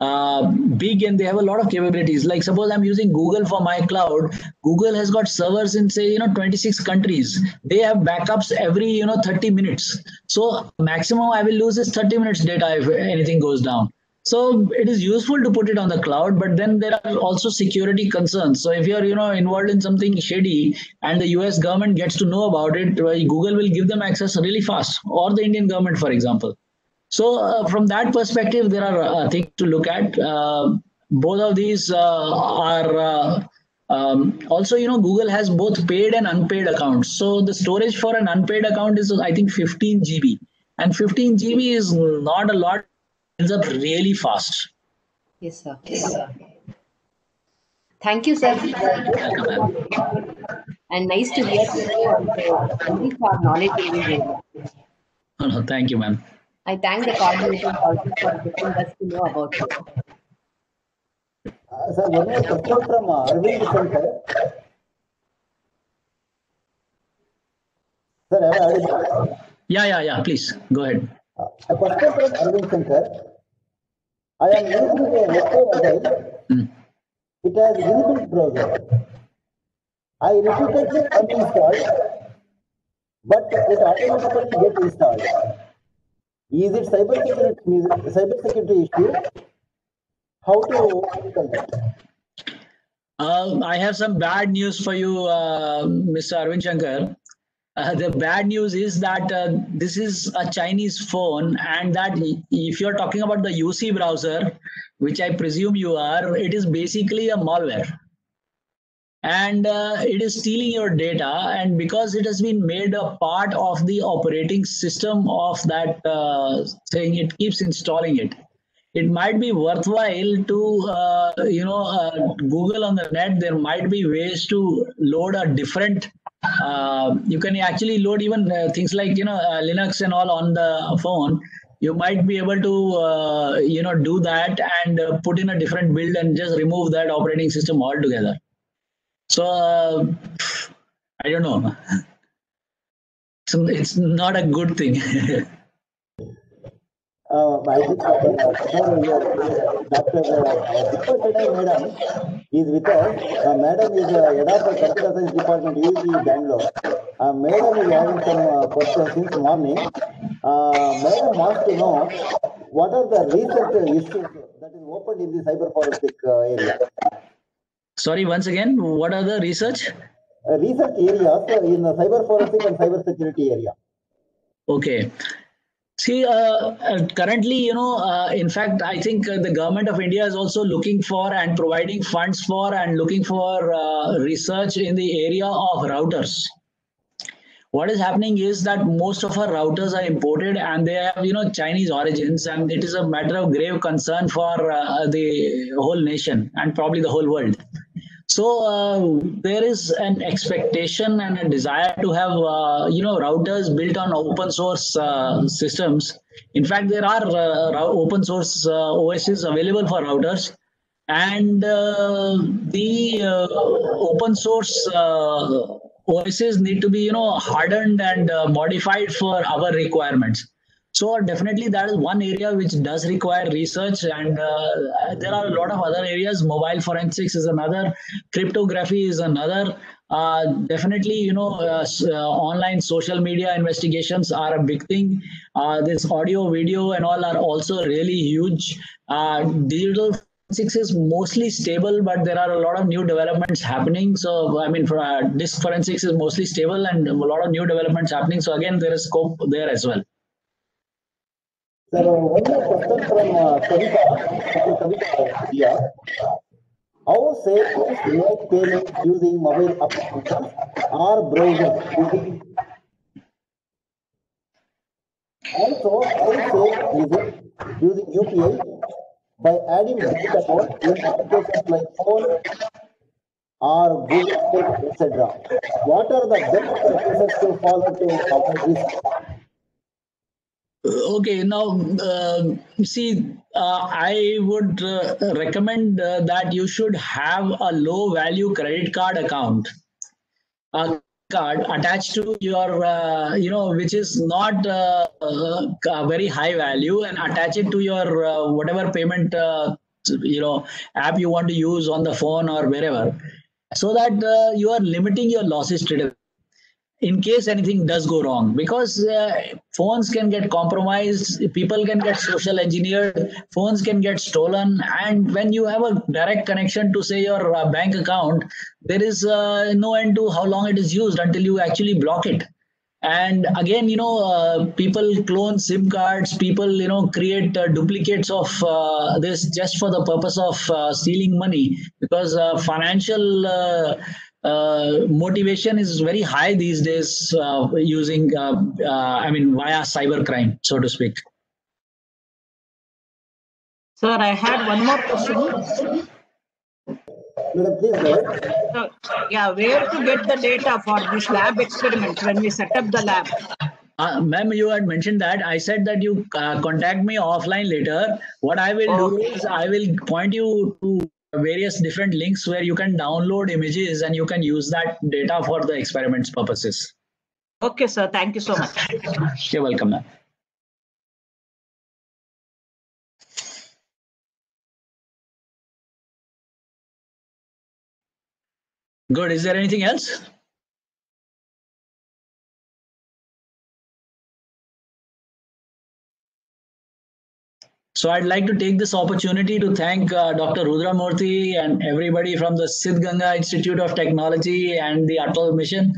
uh, big and they have a lot of capabilities. Like suppose I'm using Google for my cloud. Google has got servers in say you know 26 countries. They have backups every you know 30 minutes. So maximum I will lose is 30 minutes data if anything goes down. So it is useful to put it on the cloud, but then there are also security concerns. So if you're you know involved in something shady and the US government gets to know about it, Google will give them access really fast, or the Indian government, for example. So uh, from that perspective, there are uh, things to look at. Uh, both of these uh, are uh, um, also, you know, Google has both paid and unpaid accounts. So the storage for an unpaid account is, I think, 15 GB, and 15 GB is not a lot. Ends up really fast. Yes, sir. Yes, sir. Thank you, sir. And nice to hear from you and thank you for knowledge in this area. No, no, thank you, ma'am. I thank the coordinator also for getting us to know about it. Uh, Sir, one more question from uh, Arvind Shankar. Sir, am I audible? Yeah, yeah, yeah. Please go ahead. Uh, A question from Arvind Shankar. I am using a Metro Agile. Hmm. It has inbuilt browser. I repeatedly uninstalled, but it automatically get installed. Is it cyber security, cyber security issue? How to tackle that? Uh, I have some bad news for you, uh, Mr. Arvind Shankar. Uh, the bad news is that uh, this is a Chinese phone, and that if you're talking about the UC browser, which I presume you are, it is basically a malware. And uh, it is stealing your data, and because it has been made a part of the operating system of that uh, thing, it keeps installing it. It might be worthwhile to uh, you know uh, google on the net there might be ways to load a different uh, you can actually load even uh, things like you know linux and all on the phone. You might be able to uh, you know do that and uh, put in a different build and just remove that operating system altogether so uh, i don't know so it's not a good thing Uh, Dr. Uh, Chennai madam is with us. Uh, madam is uh, head computer science department, UEG Bangalore. Uh, madam is having some uh, questions since morning. Uh, madam wants to know what are the research issues that is opened in the cyber forensic uh, area. Sorry once again what are the research Uh, research areas in the cyber forensic and cyber security area. Okay. See, uh, uh, currently, you know, uh, in fact, I think uh, the government of India is also looking for and providing funds for and looking for uh, research in the area of routers. What is happening is that most of our routers are imported and they have, you know, Chinese origins, and it is a matter of grave concern for uh, the whole nation and probably the whole world. So uh, there is an expectation and a desire to have uh, you know routers built on open source uh, systems. In fact, there are uh, open source uh, OSs available for routers, and uh, the open source OSs need to be you know hardened and modified for our requirements. So definitely that is one area which does require research, and uh, there are a lot of other areas. Mobile forensics is another, cryptography is another. Uh, definitely, you know, uh, uh, online social media investigations are a big thing. Uh, this audio, video, and all are also really huge. Uh, digital forensics is mostly stable, but there are a lot of new developments happening. So, I mean, for uh, disk forensics is mostly stable, and a lot of new developments happening. So again, there is scope there as well. Sir, one from uh, Kavita, Dr. Kavita here. Using mobile or browsers using Also, how safe is it using UPI by adding debit account in applications like phone or Google etc. What are the best practices to follow to avoid this? Okay, now uh, see, uh, I would uh, recommend uh, that you should have a low value credit card account. A card attached to your, uh, you know, which is not uh, very high value, and attach it to your whatever payment, you know, app you want to use on the phone or wherever, so that you are limiting your losses away in case anything does go wrong. Because uh, phones can get compromised people can get social engineered phones can get stolen. And when you have a direct connection to say your uh, bank account there is uh, no end to how long it is used until you actually block it. And again you know uh, people clone sim cards people you know create uh, duplicates of uh, this just for the purpose of stealing money. Because financial uh, motivation is very high these days uh, using uh, uh, i mean via cybercrime so to speak Sir, I had one more question. Madam, please go ahead. So, yeah, where to get the data for this lab experiment when we set up the lab? Uh, ma'am, you had mentioned that. I said that you uh, contact me offline later. What I will do is I will point you to various different links where you can download images and you can use that data for the experiments purposes. Okay, sir. Thank you so much. You're welcome, ma'am. Good. Is there anything else? So I'd like to take this opportunity to thank uh, Dr. Rudramurthy and everybody from the Siddaganga Institute of Technology and the Atal Mission.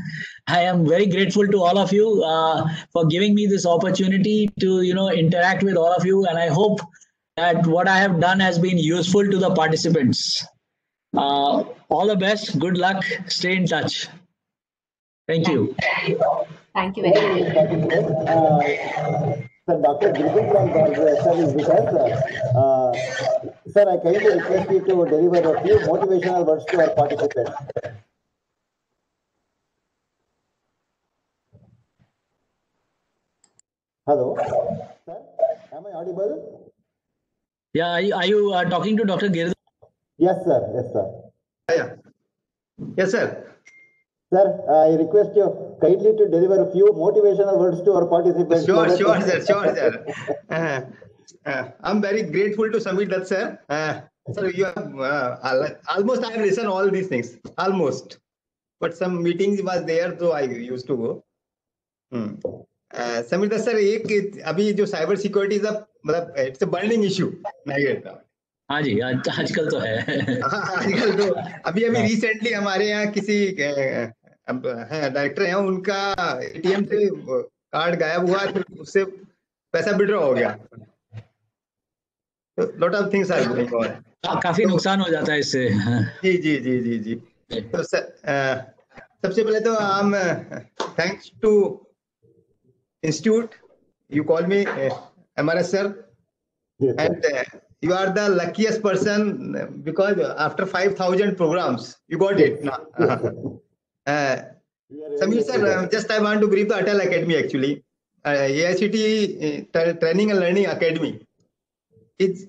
I am very grateful to all of you uh, for giving me this opportunity to, you know, interact with all of you. And I hope that what I have done has been useful to the participants. Uh, all the best. Good luck. Stay in touch. Thank you. Thank you very much. Sir, Dr. Gurpreet Ram Garg, sir is with us. Uh, Sir, I kindly request you to deliver a few motivational words to our participants. Hello? Sir, Am I audible? Yeah, are you, are you uh, talking to Dr. Girdhar? Yes, sir. Yes, sir. Yeah. Yes, sir. Sir, I request you kindly to deliver a few motivational words to our participants. Sure, sure, sir. Sure, sir. Uh, uh, I'm very grateful to Samir Dutt, sir. Uh, sir, you have uh, almost I have listened all these things. Almost. But some meetings was there, so I used to go. Hmm. Uh, Sameer Dutt sir एक अभी जो cyber security is मतलब it's a burning issue हाँ जी आज आजकल तो है हाँ, आजकल तो अभी अभी रिसेंटली हमारे यहाँ किसी अ, अब है डायरेक्टर हैं उनका एटीएम से कार्ड गायब हुआ फिर उससे पैसा विड्रॉ हो गया। Lot of things are going on काफ़ी नुकसान हो जाता है इससे। जी जी जी जी जी। तो स, अ, सबसे पहले तो हम thanks to institute you call me M R S sir uh, you are the luckiest person because after 5000 programs you got it now. Uh, Samir sir uh, just I want to brief the Atal Academy actually uh, AICT uh, Training and Learning Academy is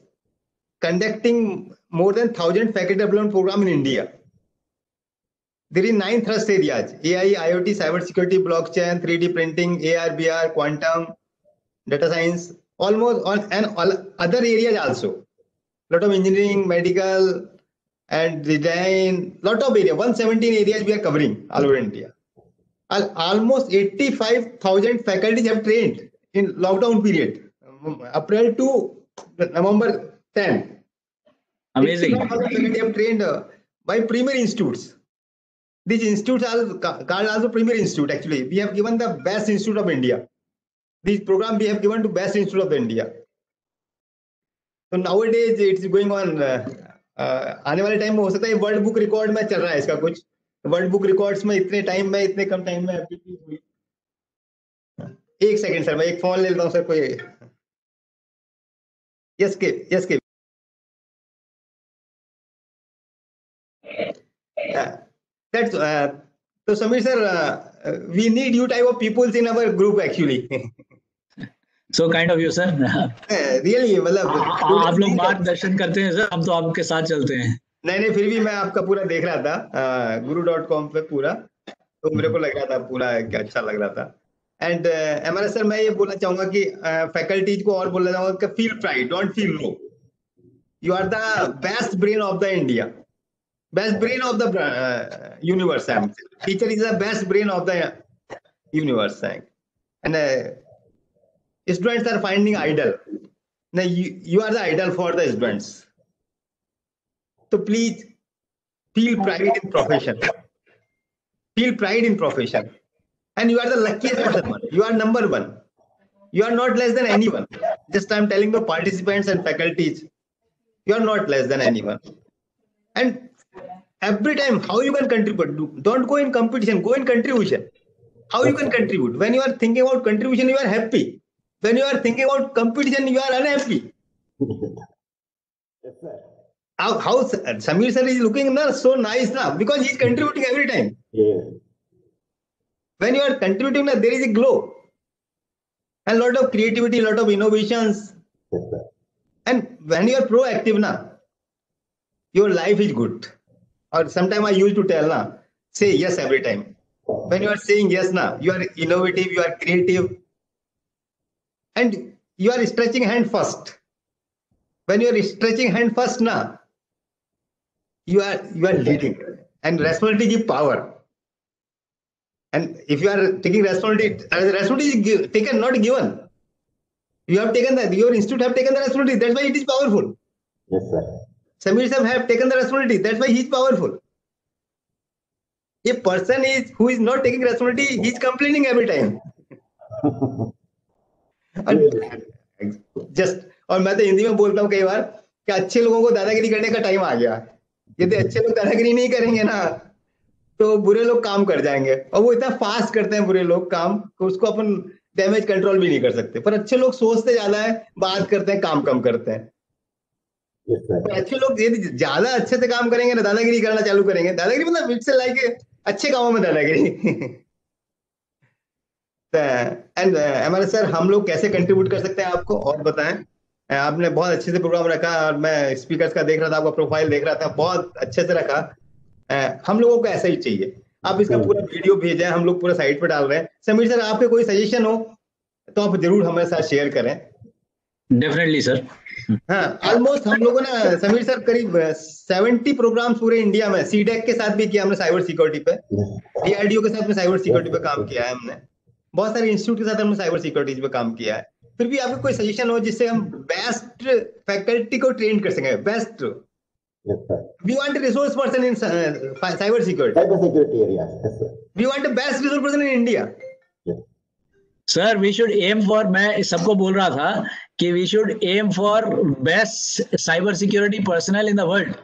conducting more than 1000 faculty development program in India there is nine thrust areas AI IoT cyber security blockchain 3D printing AR VR quantum data science almost on and all other areas also lot of engineering medical and design lot of area 117 areas we are covering all over india. Almost 85000 faculties have trained in lockdown period. April to november 10 amazing. Faculties have trained uh, by premier institutes. These institutes are called also premier institute actually. We have given the best institute of india. This program we have given to best institute of india. So nowadays it's going on uh, आने वाले time में हो सकता है world book record में चल रहा है इसका कुछ। वर्ल्ड बुक रिकॉर्ड्स में इतने टाइम में इतने कम टाइम में हुई। एक सेकंड सर मैं एक फ़ोन ले लेता हूँ सर कोई यस के यस के uh, so Samir sir uh, uh, we need you type of peoples group actually so kind of you sir really मतलब आप लोग मार्गदर्शन करते हैं सर हम तो आपके साथ चलते हैं। नहीं नहीं फिर भी मैं आपका पूरा देख रहा था गुरु डॉट कॉम पे पूरा। तो मेरे को लग रहा था पूरा अच्छा लग रहा था। एंड एम सर मैं ये बोलना चाहूँगा कि फैकल्टीज को और बोलना चाहूँगा कि feel pride don't feel low you are the best brain of the India best brain of the universe teacher is the best brain of the universe and students are finding idol now you, you are the idol for the students. So please feel pride in profession. Feel pride in profession. And you are the luckiest person. You are number one. You are not less than anyone. Just i'm telling the participants and faculties you are not less than anyone. And every time how you can contribute? Do- don't go in competition. Go in contribution. How you can contribute? When you are thinking about contribution you are happy when you are thinking about competition you are unhappy. Yes, sir. how, how samir sir is looking na, so nice now because he is contributing every time. Yes. when you are contributing na, there is a glow. And lot of creativity lot of innovations. Yes, sir. and when you are proactive na your life is good. Or sometime i used to tell na say yes every time. When you are saying yes na you are innovative you are creative and you are stretching hand first when you are stretching hand first na you are you are leading and responsibility give power and if you are taking responsibility responsibility is gi- taken not given you have taken that your institute have taken the responsibility that's why it is powerful Yes, sir. Samir Sahib have taken the responsibility. That's why he is powerful. A person is who is not taking responsibility, he is complaining every time. Just और मैं तो हिंदी में बोलता हूँ कई बार कि अच्छे लोगों को दादागिरी करने का टाइम आ गया। यदि अच्छे लोग दादागिरी नहीं करेंगे ना। तो बुरे लोग काम कर जाएँगे। और वो इतना फास्ट करते हैं बुरे लोग काम कि उसको अपन डैमेज कंट्रोल भी नहीं कर सकते। पर अच्छे लोग सोचते ज़्यादा है बात करते हैं काम कम करते हैं। तो अच्छे लोग यदि ज़्यादा अच्छे से काम करेंगे ना दादागिरी करना चालू करेंगे। दादागिरी मतलब इट्स लाइक अच्छे कामों में दादागिरी। एंड हमारे सर हम लोग कैसे कंट्रीब्यूट कर सकते हैं आपको? और बताएँ। आपने बहुत अच्छे से प्रोग्राम रखा और मैं स्पीकर्स का देख रहा था आपका प्रोफ़ाइल देख रहा था बहुत अच्छे से रखा। हम लोगों को ऐसा ही चाहिए। आप इसका पूरा वीडियो भेजें हम लोग पूरा साइट पे डाल रहे हैं। समीर सर आपके कोई सजेशन हो तो आप ज़रूर हमारे साथ शेयर करें। डेफिनेटली सर हाँ ऑलमोस्ट हम लोगों ने समीर सर करीब सेवेंटी प्रोग्राम पूरे इंडिया में सीडेक के साथ भी किया हमने साइबर सिक्योरिटी पे। डीआरडीओ के साथ में साइबर सिक्योरिटी पे काम किया है हमने। बहुत सारे इंस्टीट्यूट के साथ हमने साइबर सिक्योरिटी पे काम किया है। फिर भी आपको कोई सजेशन हो जिससे हम बेस्ट फैकल्टी को ट्रेन कर सकें? Best we want resource person in cyber security security. Area. Yes, we want best resource person in India sir we should aim for मैं सबको बोल रहा था कि we should aim for best cyber security personal in the world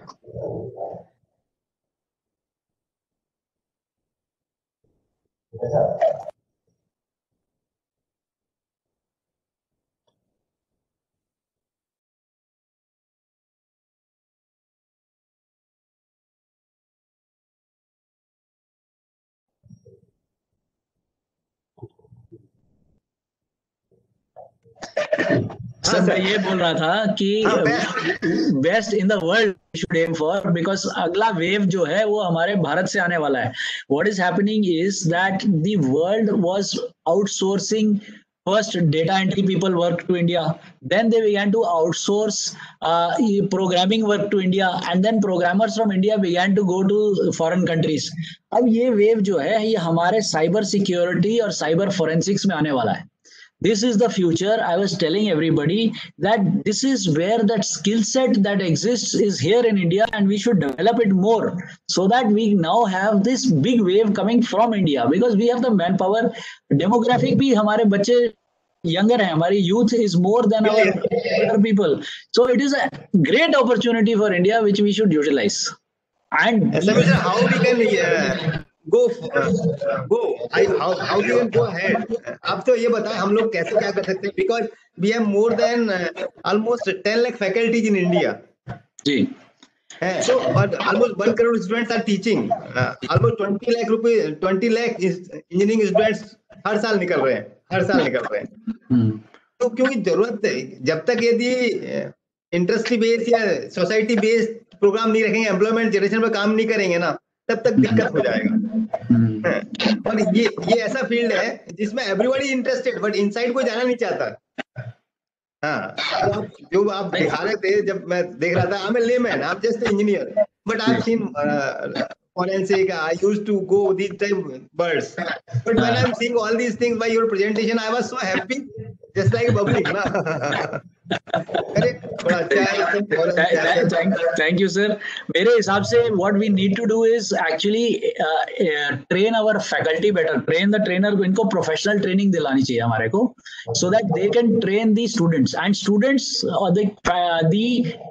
sir मैं ये बोल रहा था कि हाँ, best in the world should aim for because अगला वेव जो है वो हमारे भारत से आने वाला है what is happening is that the world was outsourcing First, data entry people work to India. Then they began to outsource uh, programming work to India, and then programmers from India began to go to foreign countries. अब ये wave जो है ये हमारे cyber security और cyber forensics में आने वाला है this is the future. I was telling everybody that this is where that skill set that exists is here in india and we should develop it more so that we now have this big wave coming from india because we have the manpower. Demographic bhi hamare bache younger hai hamari youth is more than our older people. So it is a great opportunity for india which we should utilize. And how we can uh, go uh, go. I, how how we can go ahead? आप तो ये बताएँ हम लोग कैसे क्या कर सकते हैं? Because we have more than almost 10 lakh faculties in India जी। है। और almost one crore students are teaching almost 20 lakh रुपए 20 लाख इंजीनियरिंग स्टूडेंट्स हर साल निकल रहे हैं हर साल निकल रहे हैं। हम्म, तो क्योंकि ज़रूरत है जब तक यदि इंडस्ट्री बेस्ड या सोसाइटी बेस्ड प्रोग्राम नहीं रखेंगे एम्प्लॉयमेंट जनरेशन पर काम नहीं करेंगे ना तब तक दिक्कत हो जाएगा। और ये ये ऐसा फ़ील्ड है जिसमें एवरीबॉडी इंटरेस्टेड बट इनसाइड कोई जाना नहीं चाहता हाँ तो जो आप दिखा रहे थे जब मैं देख रहा था I am layman I am just engineer but I seen forensic i used to go these type birds but when i'm seeing all these things by your presentation i was so happy just like bubbling na अरे बड़ा अच्छा है इसमें forensic है। Thank you sir मेरे हिसाब से what we need to do is actually train our faculty better train the trainer इनको प्रोफेशनल ट्रेनिंग दिलानी चाहिए हमारे को so that they can train the students and students the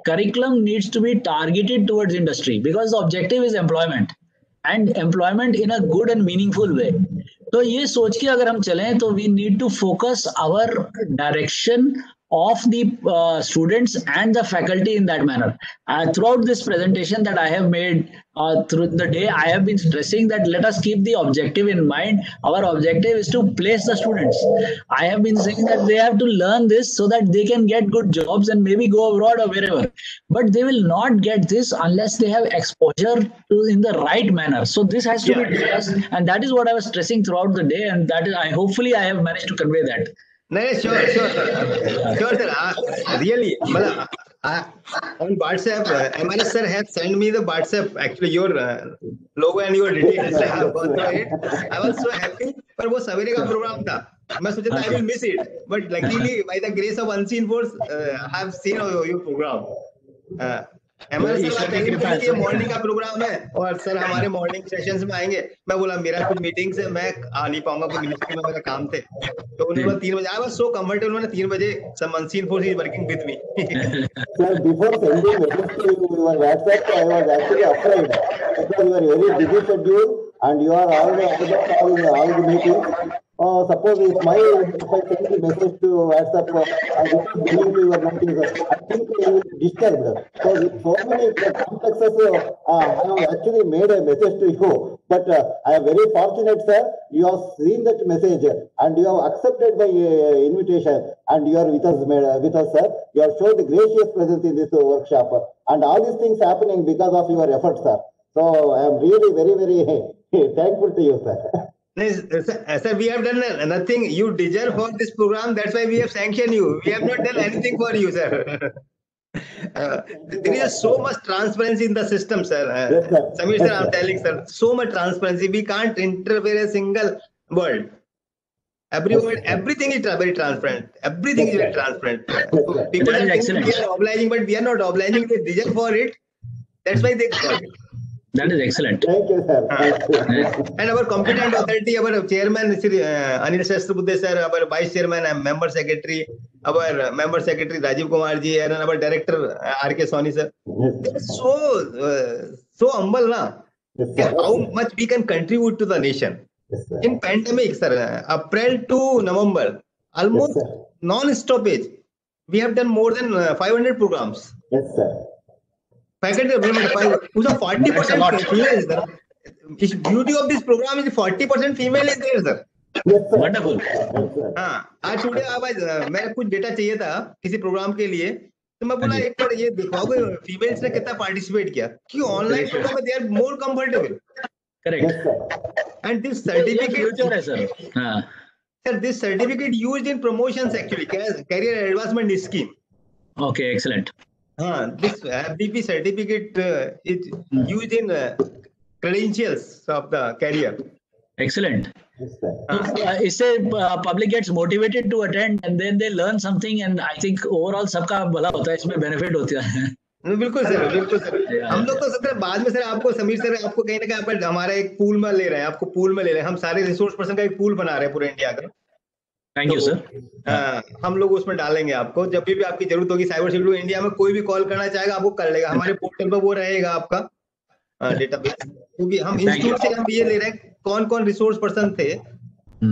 curriculum needs to be targeted towards industry because the objective is employment and employment in a good and meaningful way तो ये सोच के अगर हम चलें तो we need to focus our direction of the uh, students and the faculty in that manner. Uh, throughout this presentation that I have made uh, through the day, I have been stressing that let us keep the objective in mind. Our objective is to place the students. I have been saying that they have to learn this so that they can get good jobs and maybe go abroad or wherever. But they will not get this unless they have exposure to in the right manner. So this has to be discussed, and that is what I was stressing throughout the day, and that is I hopefully I have managed to convey that. नहीं sure sure sure sir really मतलब on WhatsApp, uh, MLS sir has sent me the WhatsApp actually your uh, logo and your details. I have gone through it. I was so happy. पर वो सवेरे का programme था मैं सोचा था I will miss it but luckily by the grace of unseen force I have seen your program morning का program है। और सर हमारे मॉर्निंग सेशंस में आएँगे। मैं बोला मेरा कुछ मीटिंग से मैं आ नहीं पाऊँगा कुछ मिनिस्ट्री में मेरा काम थे। तो उन्होंने बोला तीन बजे आया सो कंफर्टेबल मैंने तीन बजे sir unseen force is working with me sir before sending your WhatsApp I was actually afraid because you are very busy schedule and you are all the all the all the meetings. Uh, suppose if my if I send the message to WhatsApp uh, it is bringing to your notice, I think you will be disturbed. So with so many complexes, uh, I have actually made a message to you But uh, I am very fortunate, sir. You have seen that message and you have accepted my uh, invitation and you are with us, with us, sir. You have showed gracious presence in this workshop and all these things happening because of your efforts, sir. So I am really very, very thankful to you, sir. Sir, uh, sir, we have done uh, nothing. You deserve for this program. That's why we have sanctioned you. We have not done anything for you, sir. Uh, there is so much transparency in the system, sir. Uh, Yes, sir. Samir, sir, I'm telling, sir, so much transparency. We can't interfere a single word. Every word, everything is very transparent. Everything is very transparent. People are are obliging, but we are not obliging. They deserve for it. That's why they got it. That is excellent. Thank you, sir. Thank. And our competent authority, our chairman, Sri uh, Anil Sahasrabudhe sir, our vice chairman and member secretary, our member secretary Rajiv Kumar ji, and our director uh, R.K. Soni sir. They're so, uh, so humble, na? yes, Yeah, how much we can contribute to the nation. Yes. In pandemic, sir, uh, April to November, almost Yes, non-stoppage, we have done more than uh, 500 programs. Yes, sir. Faculty development, 40 That's a lot. percent female is there. Its beauty of this program is 40 percent female is there, sir. Sir. हाँ आज today अब आज मेरा कुछ data चाहिए था किसी programme के लिए तो मैं बोला हाँ एक बार ये दिखाओगे फीमेल्स ने कितना पार्टिसिपेट किया कि ऑनलाइन प्रोग्राम में they are more comfortable sir. And this certificate है सर हाँ sir this certificate used in promotions actually career advancement scheme हाँ this FDP certificate is used in credentials of the career excellent. Yes. So, uh, इससे public gets motivated to attend and then they learn something and I think overall सबका भला होता है इसमें benefit होता है। बिल्कुल सर बिल्कुल सर। हम लोग तो सर बाद में सर आपको समीर सर आपको कहीं ना कहीं पर हमारा एक पूल में ले रहे हैं आपको पूल में ले रहे हैं। हम सारे रिसोर्स पर्सन का एक पूल बना रहे हैं पूरे इंडिया का। थैंक यू सर हाँ, हम लोग उसमें डालेंगे आपको। जब भी, भी आपकी ज़रूरत होगी साइबर सिक्योरिटी इंडिया में कोई भी कॉल करना चाहेगा आपको कर लेगा। हमारे पोर्टल पर वो रहेगा आपका डेटाबेस क्योंकि हम इंस्टीट्यूट से हम ये ले रहे हैं कौन कौन रिसोर्स पर्सन थे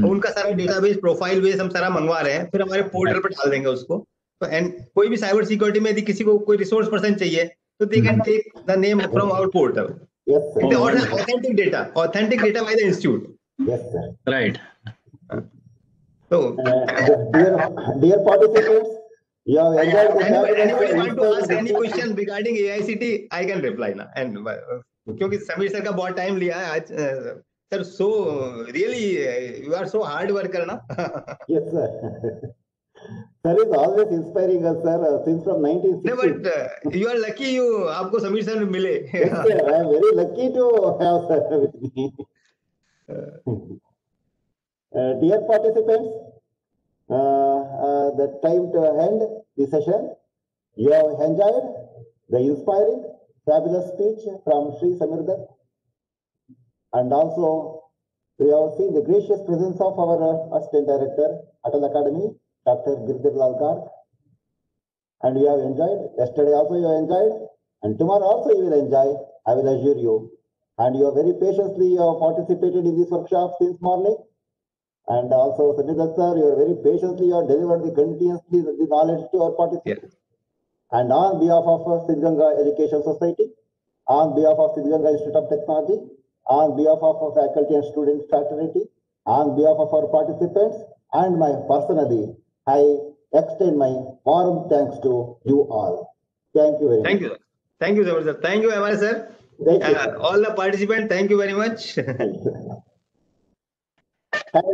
उनका सारा डेटाबेस प्रोफ़ाइल बेस हम सारा मंगवा रहे हैं। फिर हमारे पोर्टल पर डाल देंगे उसको। तो एंड कोई भी साइबर सिक्योरिटी में यदि किसी को कोई रिसोर्स पर्सन चाहिए तो they can take the name from our portal the authentic data authentic data by Yes, right so Uh, dear, dear participants, you have enjoyed the Anybody, anybody want to ask any question regarding AICT? I can reply now. And uh, क्योंकि Sameer sir का बहुत time लिया है आज sir so really you are so hard worker ना Yes, sir. Sir is always inspiring us, sir, uh, since from no 1960. but you are lucky you आपको Sameer sir मिले Yes, sir. I am very lucky to have sir with me. Uh, dear participants, uh, uh, the time to end the session. You have enjoyed the inspiring, fabulous speech from Sri Samir Datt. And also, we have seen the gracious presence of our uh, Assistant Director, Atal Academy, Dr. Girdhar Lal Garg. And we have enjoyed. Yesterday also you have enjoyed. And tomorrow also you will enjoy. I will assure you. And you are very patiently you have participated in this workshop since morning. And also, Sanjay sir, you are very patiently, you are delivered the continuously the knowledge to our participants. Yes. And on behalf of uh, Siddaganga Education Society, on behalf of Siddaganga Institute of Technology, on behalf of our faculty and students fraternity, on behalf of our participants, and my personally, I extend my warm thanks to you all. Thank you very thank much. You. Thank you, sir. Thank you, Amara sir. Thank uh, you. All the participants, thank you very much.